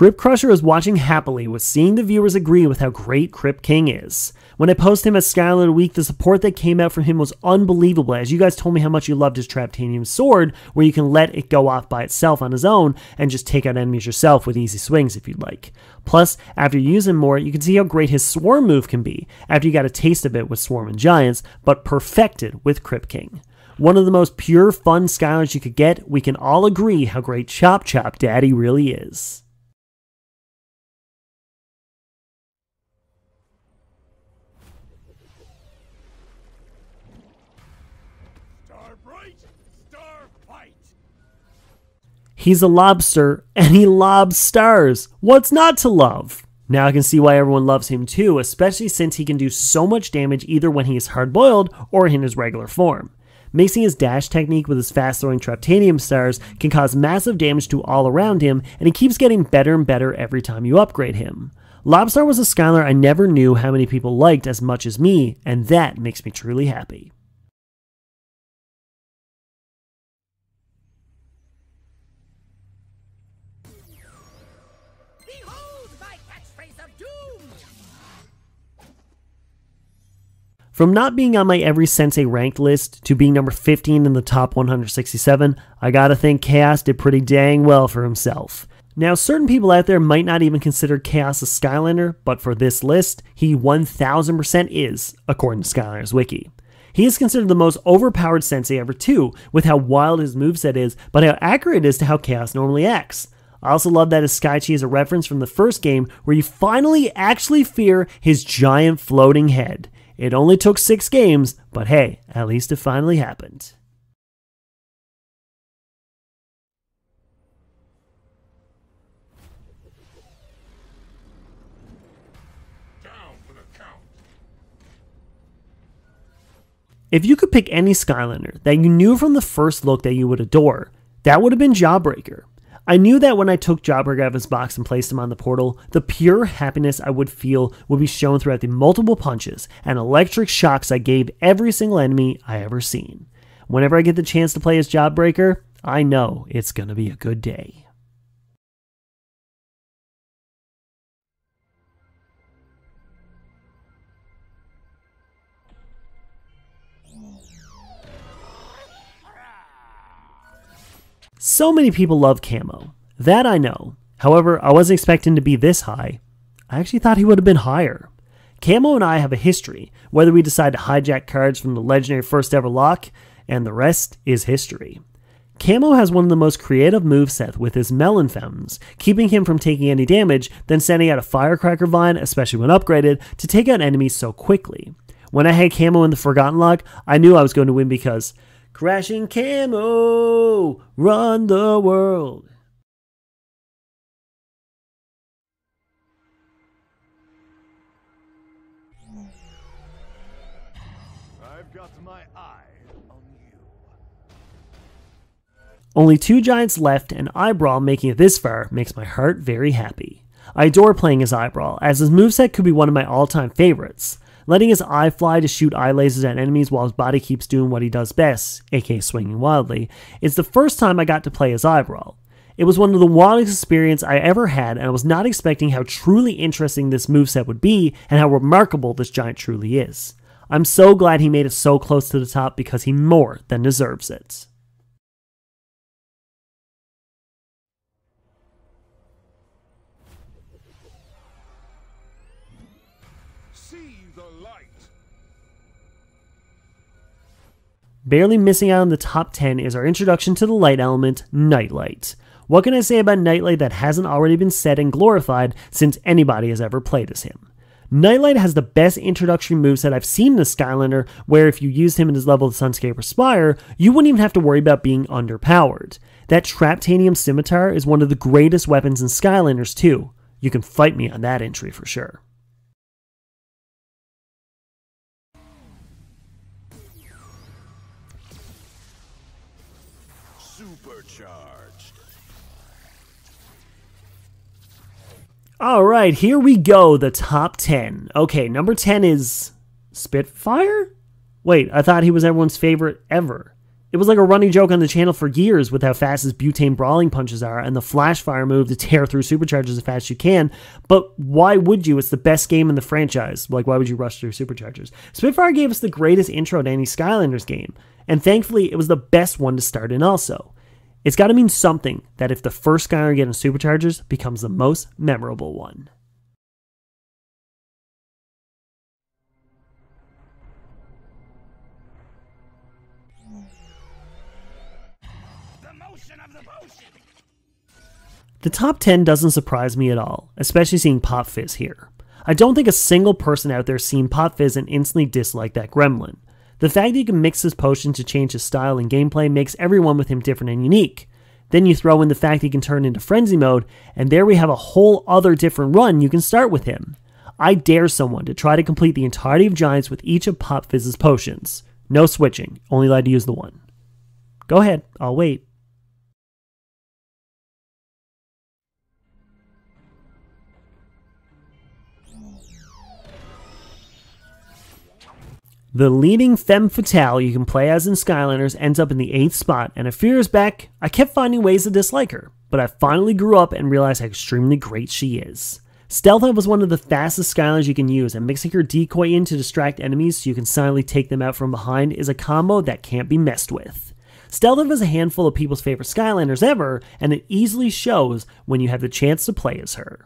Crypt Crusher is watching happily with seeing the viewers agree with how great Krypt King is. When I posted him as Skylander Week, the support that came out from him was unbelievable, as you guys told me how much you loved his Traptanium sword, where you can let it go off by itself on his own and just take out enemies yourself with easy swings if you'd like. Plus, after you use him more, you can see how great his Swarm move can be, after you got a taste of it with Swarm and Giants, but perfected with Krypt King. One of the most pure, fun Skylanders you could get, we can all agree how great Chop Chop Daddy really is. He's a lobster and he lobs stars. What's not to love? Now I can see why everyone loves him too, especially since he can do so much damage either when he is hard boiled or in his regular form. Mixing his dash technique with his fast throwing Traptanium stars can cause massive damage to all around him, and he keeps getting better and better every time you upgrade him. Lobstar was a Skylar I never knew how many people liked as much as me, and that makes me truly happy. From not being on my every sensei ranked list to being number 15 in the top 167, I gotta think Chaos did pretty dang well for himself. Now, certain people out there might not even consider Chaos a Skylander, but for this list, he 1000% is, according to Skylander's wiki. He is considered the most overpowered sensei ever too, with how wild his moveset is, but how accurate it is to how Chaos normally acts. I also love that his Skychi is a reference from the first game where you finally actually fear his giant floating head. It only took six games, but hey, at least it finally happened. If you could pick any Skylander that you knew from the first look that you would adore, that would have been Jawbreaker. I knew that when I took his box and placed him on the portal, the pure happiness I would feel would be shown throughout the multiple punches and electric shocks I gave every single enemy I ever seen. Whenever I get the chance to play as Jawbreaker, I know it's gonna be a good day. So many people love Camo. That I know. However, I wasn't expecting to be this high. I actually thought he would have been higher. Camo and I have a history, whether we decide to hijack cards from the legendary first ever lock, and the rest is history. Camo has one of the most creative movesets with his melon fountains, keeping him from taking any damage, then sending out a firecracker vine, especially when upgraded, to take out enemies so quickly. When I had Camo in the Forgotten Lock, I knew I was going to win because Crashing Camo, run the world. I've got my eye on you. Only two giants left, and Eye-Brawl making it this far makes my heart very happy. I adore playing as Eye-Brawl, as his moveset could be one of my all time favorites. Letting his eye fly to shoot eye lasers at enemies while his body keeps doing what he does best, aka swinging wildly, is the first time I got to play as Eye-Brawl. It was one of the wildest experiences I ever had, and I was not expecting how truly interesting this moveset would be and how remarkable this giant truly is. I'm so glad he made it so close to the top because he more than deserves it. Barely missing out on the top 10 is our introduction to the light element, Knight Light. What can I say about Knight Light that hasn't already been said and glorified since anybody has ever played as him? Knight Light has the best introductory moveset I've seen in Skylander, where if you used him in his level of Sunscraper or Spire, you wouldn't even have to worry about being underpowered. That Traptanium Scimitar is one of the greatest weapons in Skylanders, too. You can fight me on that entry for sure. All right, here we go. The top 10. Okay, number 10 is Spitfire? Wait, I thought he was everyone's favorite ever. It was like a running joke on the channel for years with how fast his butane brawling punches are and the flash fire move to tear through superchargers as fast as you can. But why would you? It's the best game in the franchise. Like, why would you rush through superchargers? Spitfire gave us the greatest intro to any Skylanders game, and thankfully, it was the best one to start in also. It's got to mean something that if the first Skylander getting superchargers becomes the most memorable one. The motion of the potion. The top 10 doesn't surprise me at all, especially seeing Pop Fizz here. I don't think a single person out there seen Pop Fizz and instantly disliked that gremlin. The fact that he can mix his potion to change his style and gameplay makes everyone with him different and unique. Then you throw in the fact he can turn into frenzy mode, and there we have a whole other different run you can start with him. I dare someone to try to complete the entirety of Giants with each of Pop Fizz's potions. No switching, only allowed to use the one. Go ahead, I'll wait. The leading femme fatale you can play as in Skylanders ends up in the 8th spot, and a few years back, I kept finding ways to dislike her, but I finally grew up and realized how extremely great she is. Stealth Elf was one of the fastest Skylanders you can use, and mixing her decoy in to distract enemies so you can silently take them out from behind is a combo that can't be messed with. Stealth Elf is a handful of people's favorite Skylanders ever, and it easily shows when you have the chance to play as her.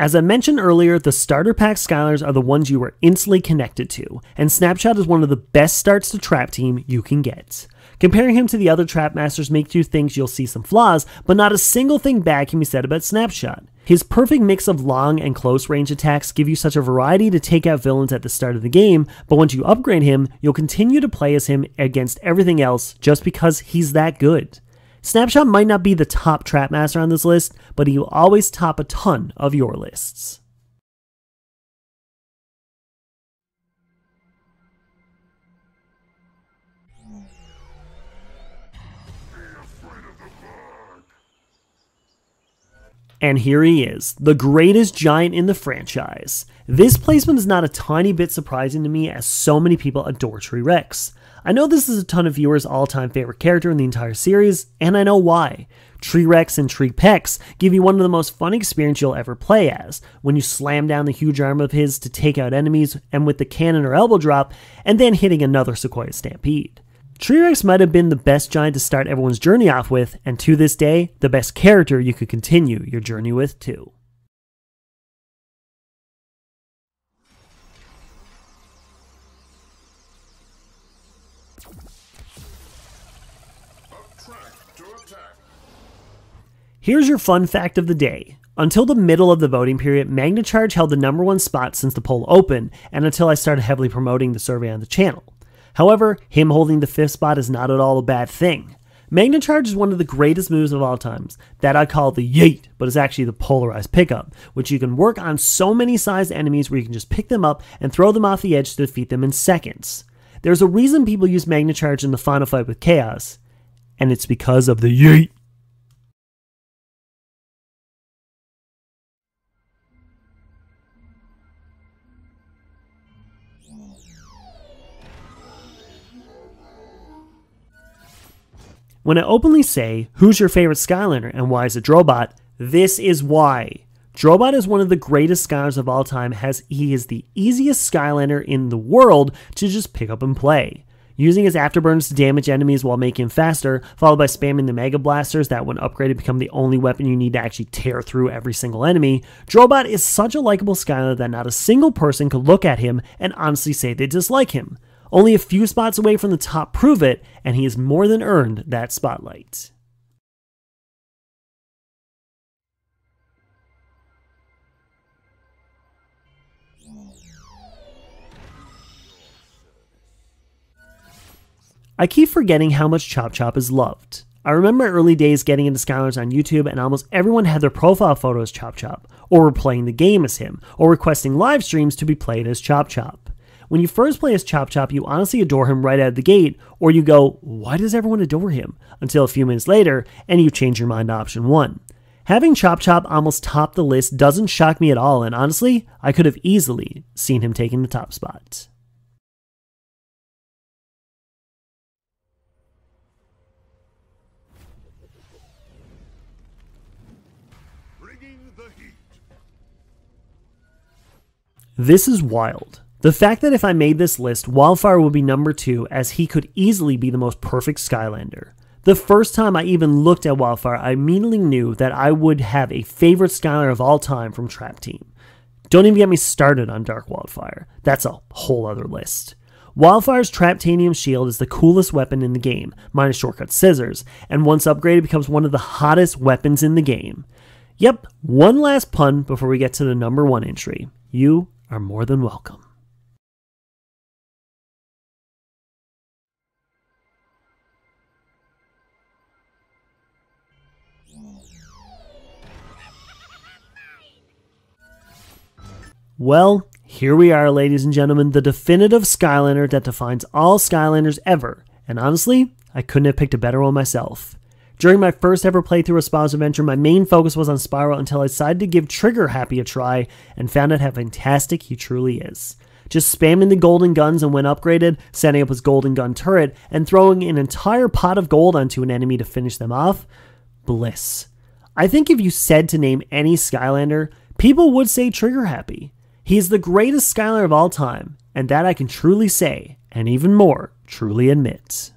As I mentioned earlier, the starter pack Skylers are the ones you are instantly connected to, and Snapshot is one of the best starts to Trap Team you can get. Comparing him to the other Trap Masters makes you think you'll see some flaws, but not a single thing bad can be said about Snapshot. His perfect mix of long and close range attacks give you such a variety to take out villains at the start of the game, but once you upgrade him, you'll continue to play as him against everything else just because he's that good. Snapshot might not be the top trap master on this list, but he will always top a ton of your lists. And here he is, the greatest giant in the franchise. This placement is not a tiny bit surprising to me as so many people adore Tree Rex. I know this is a ton of viewers' all time favorite character in the entire series, and I know why. Tree Rex and Tree Pex give you one of the most fun experiences you'll ever play as, when you slam down the huge arm of his to take out enemies and with the cannon or elbow drop, and then hitting another Sequoia Stampede. Tree Rex might have been the best giant to start everyone's journey off with, and to this day, the best character you could continue your journey with too. Here's your fun fact of the day. Until the middle of the voting period, Magna Charge held the number one spot since the poll opened, and until I started heavily promoting the survey on the channel. However, him holding the fifth spot is not at all a bad thing. Magna Charge is one of the greatest moves of all times, that I call the Yeet, but it's actually the polarized pickup, which you can work on so many sized enemies where you can just pick them up and throw them off the edge to defeat them in seconds. There's a reason people use Magna Charge in the final fight with Chaos, and it's because of the Yeet. When I openly say, Who's your favorite Skylander and why is it Drobot? This is why. Drobot is one of the greatest Skylanders of all time, as he is the easiest Skylander in the world to just pick up and play. Using his afterburns to damage enemies while making him faster, followed by spamming the Mega Blasters that, when upgraded, become the only weapon you need to actually tear through every single enemy, Drobot is such a likable Skylander that not a single person could look at him and honestly say they dislike him. Only a few spots away from the top prove it, and he has more than earned that spotlight. I keep forgetting how much Chop Chop is loved. I remember early days getting into Skylanders on YouTube, and almost everyone had their profile photo as Chop Chop, or were playing the game as him, or requesting live streams to be played as Chop Chop. When you first play as Chop Chop, you honestly adore him right out of the gate, or you go, why does everyone adore him? Until a few minutes later, and you change your mind to option 1. Having Chop Chop almost top the list doesn't shock me at all, and honestly, I could have easily seen him taking the top spot. Bringing the heat. This is wild. The fact that if I made this list, Wildfire would be number two, as he could easily be the most perfect Skylander. The first time I even looked at Wildfire, I immediately knew that I would have a favorite Skylander of all time from Trap Team. Don't even get me started on Dark Wildfire. That's a whole other list. Wildfire's Traptanium shield is the coolest weapon in the game, minus shortcut scissors, and once upgraded becomes one of the hottest weapons in the game. Yep, one last pun before we get to the number one entry. You are more than welcome. Well, here we are, ladies and gentlemen, the definitive Skylander that defines all Skylanders ever. And honestly, I couldn't have picked a better one myself. During my first ever playthrough of Spyro's Adventure, my main focus was on Spyro until I decided to give Trigger Happy a try and found out how fantastic he truly is. Just spamming the golden guns and when upgraded, setting up his golden gun turret, and throwing an entire pot of gold onto an enemy to finish them off, bliss. I think if you said to name any Skylander, people would say Trigger Happy. He is the greatest Skylander of all time, and that I can truly say, and even more, truly admit.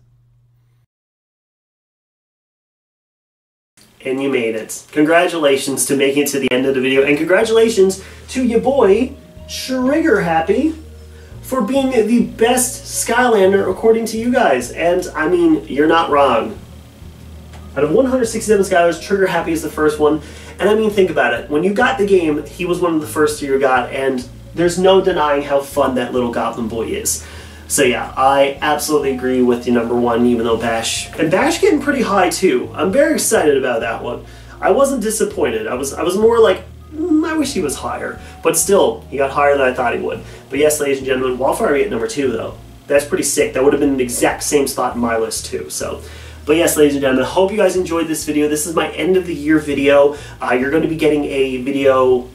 And you made it. Congratulations to making it to the end of the video, and congratulations to your boy, Trigger Happy, for being the best Skylander according to you guys. And I mean, you're not wrong. Out of 167 Skylanders, Trigger Happy is the first one. And I mean, think about it. When you got the game, he was one of the first you got, and there's no denying how fun that little Goblin Boy is. So yeah, I absolutely agree with you number one, even though Bash and Bash getting pretty high too. I'm very excited about that one. I wasn't disappointed. I was I was more like, mm, I wish he was higher, but still, he got higher than I thought he would. But yes, ladies and gentlemen, Wildfire at number two though. That's pretty sick. That would have been the exact same spot in my list too. So. But yes, ladies and gentlemen, I hope you guys enjoyed this video. This is my end of the year video. Uh, you're going to be getting a video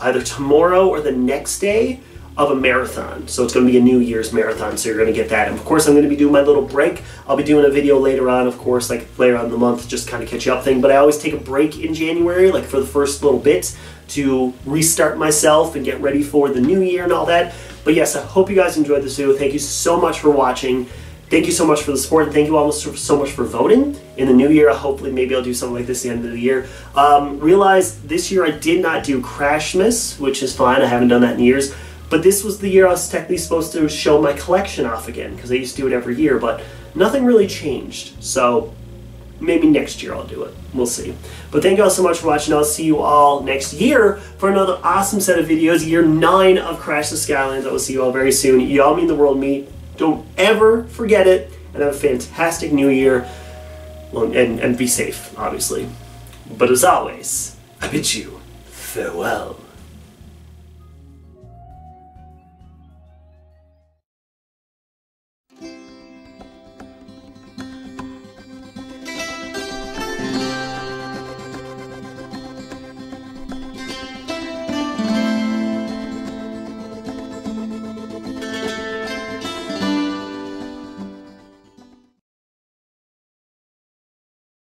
either tomorrow or the next day of a marathon. So it's going to be a New Year's marathon, so you're going to get that. And of course, I'm going to be doing my little break. I'll be doing a video later on, of course, like later on in the month, just kind of catch you up thing. But I always take a break in January, like for the first little bit, to restart myself and get ready for the new year and all that. But yes, I hope you guys enjoyed this video. Thank you so much for watching. Thank you so much for the support, thank you all so much for voting. In the new year, hopefully, maybe I'll do something like this at the end of the year. Um, realize this year I did not do Crashmas, which is fine. I haven't done that in years. But this was the year I was technically supposed to show my collection off again, because I used to do it every year, but nothing really changed. So maybe next year I'll do it. We'll see. But thank you all so much for watching. I'll see you all next year for another awesome set of videos. Year 9 of Crash the Skylands. I will see you all very soon. You all mean the world me. Don't ever forget it. And have a fantastic new year. Well, and, and be safe, obviously. But as always, I bid you farewell.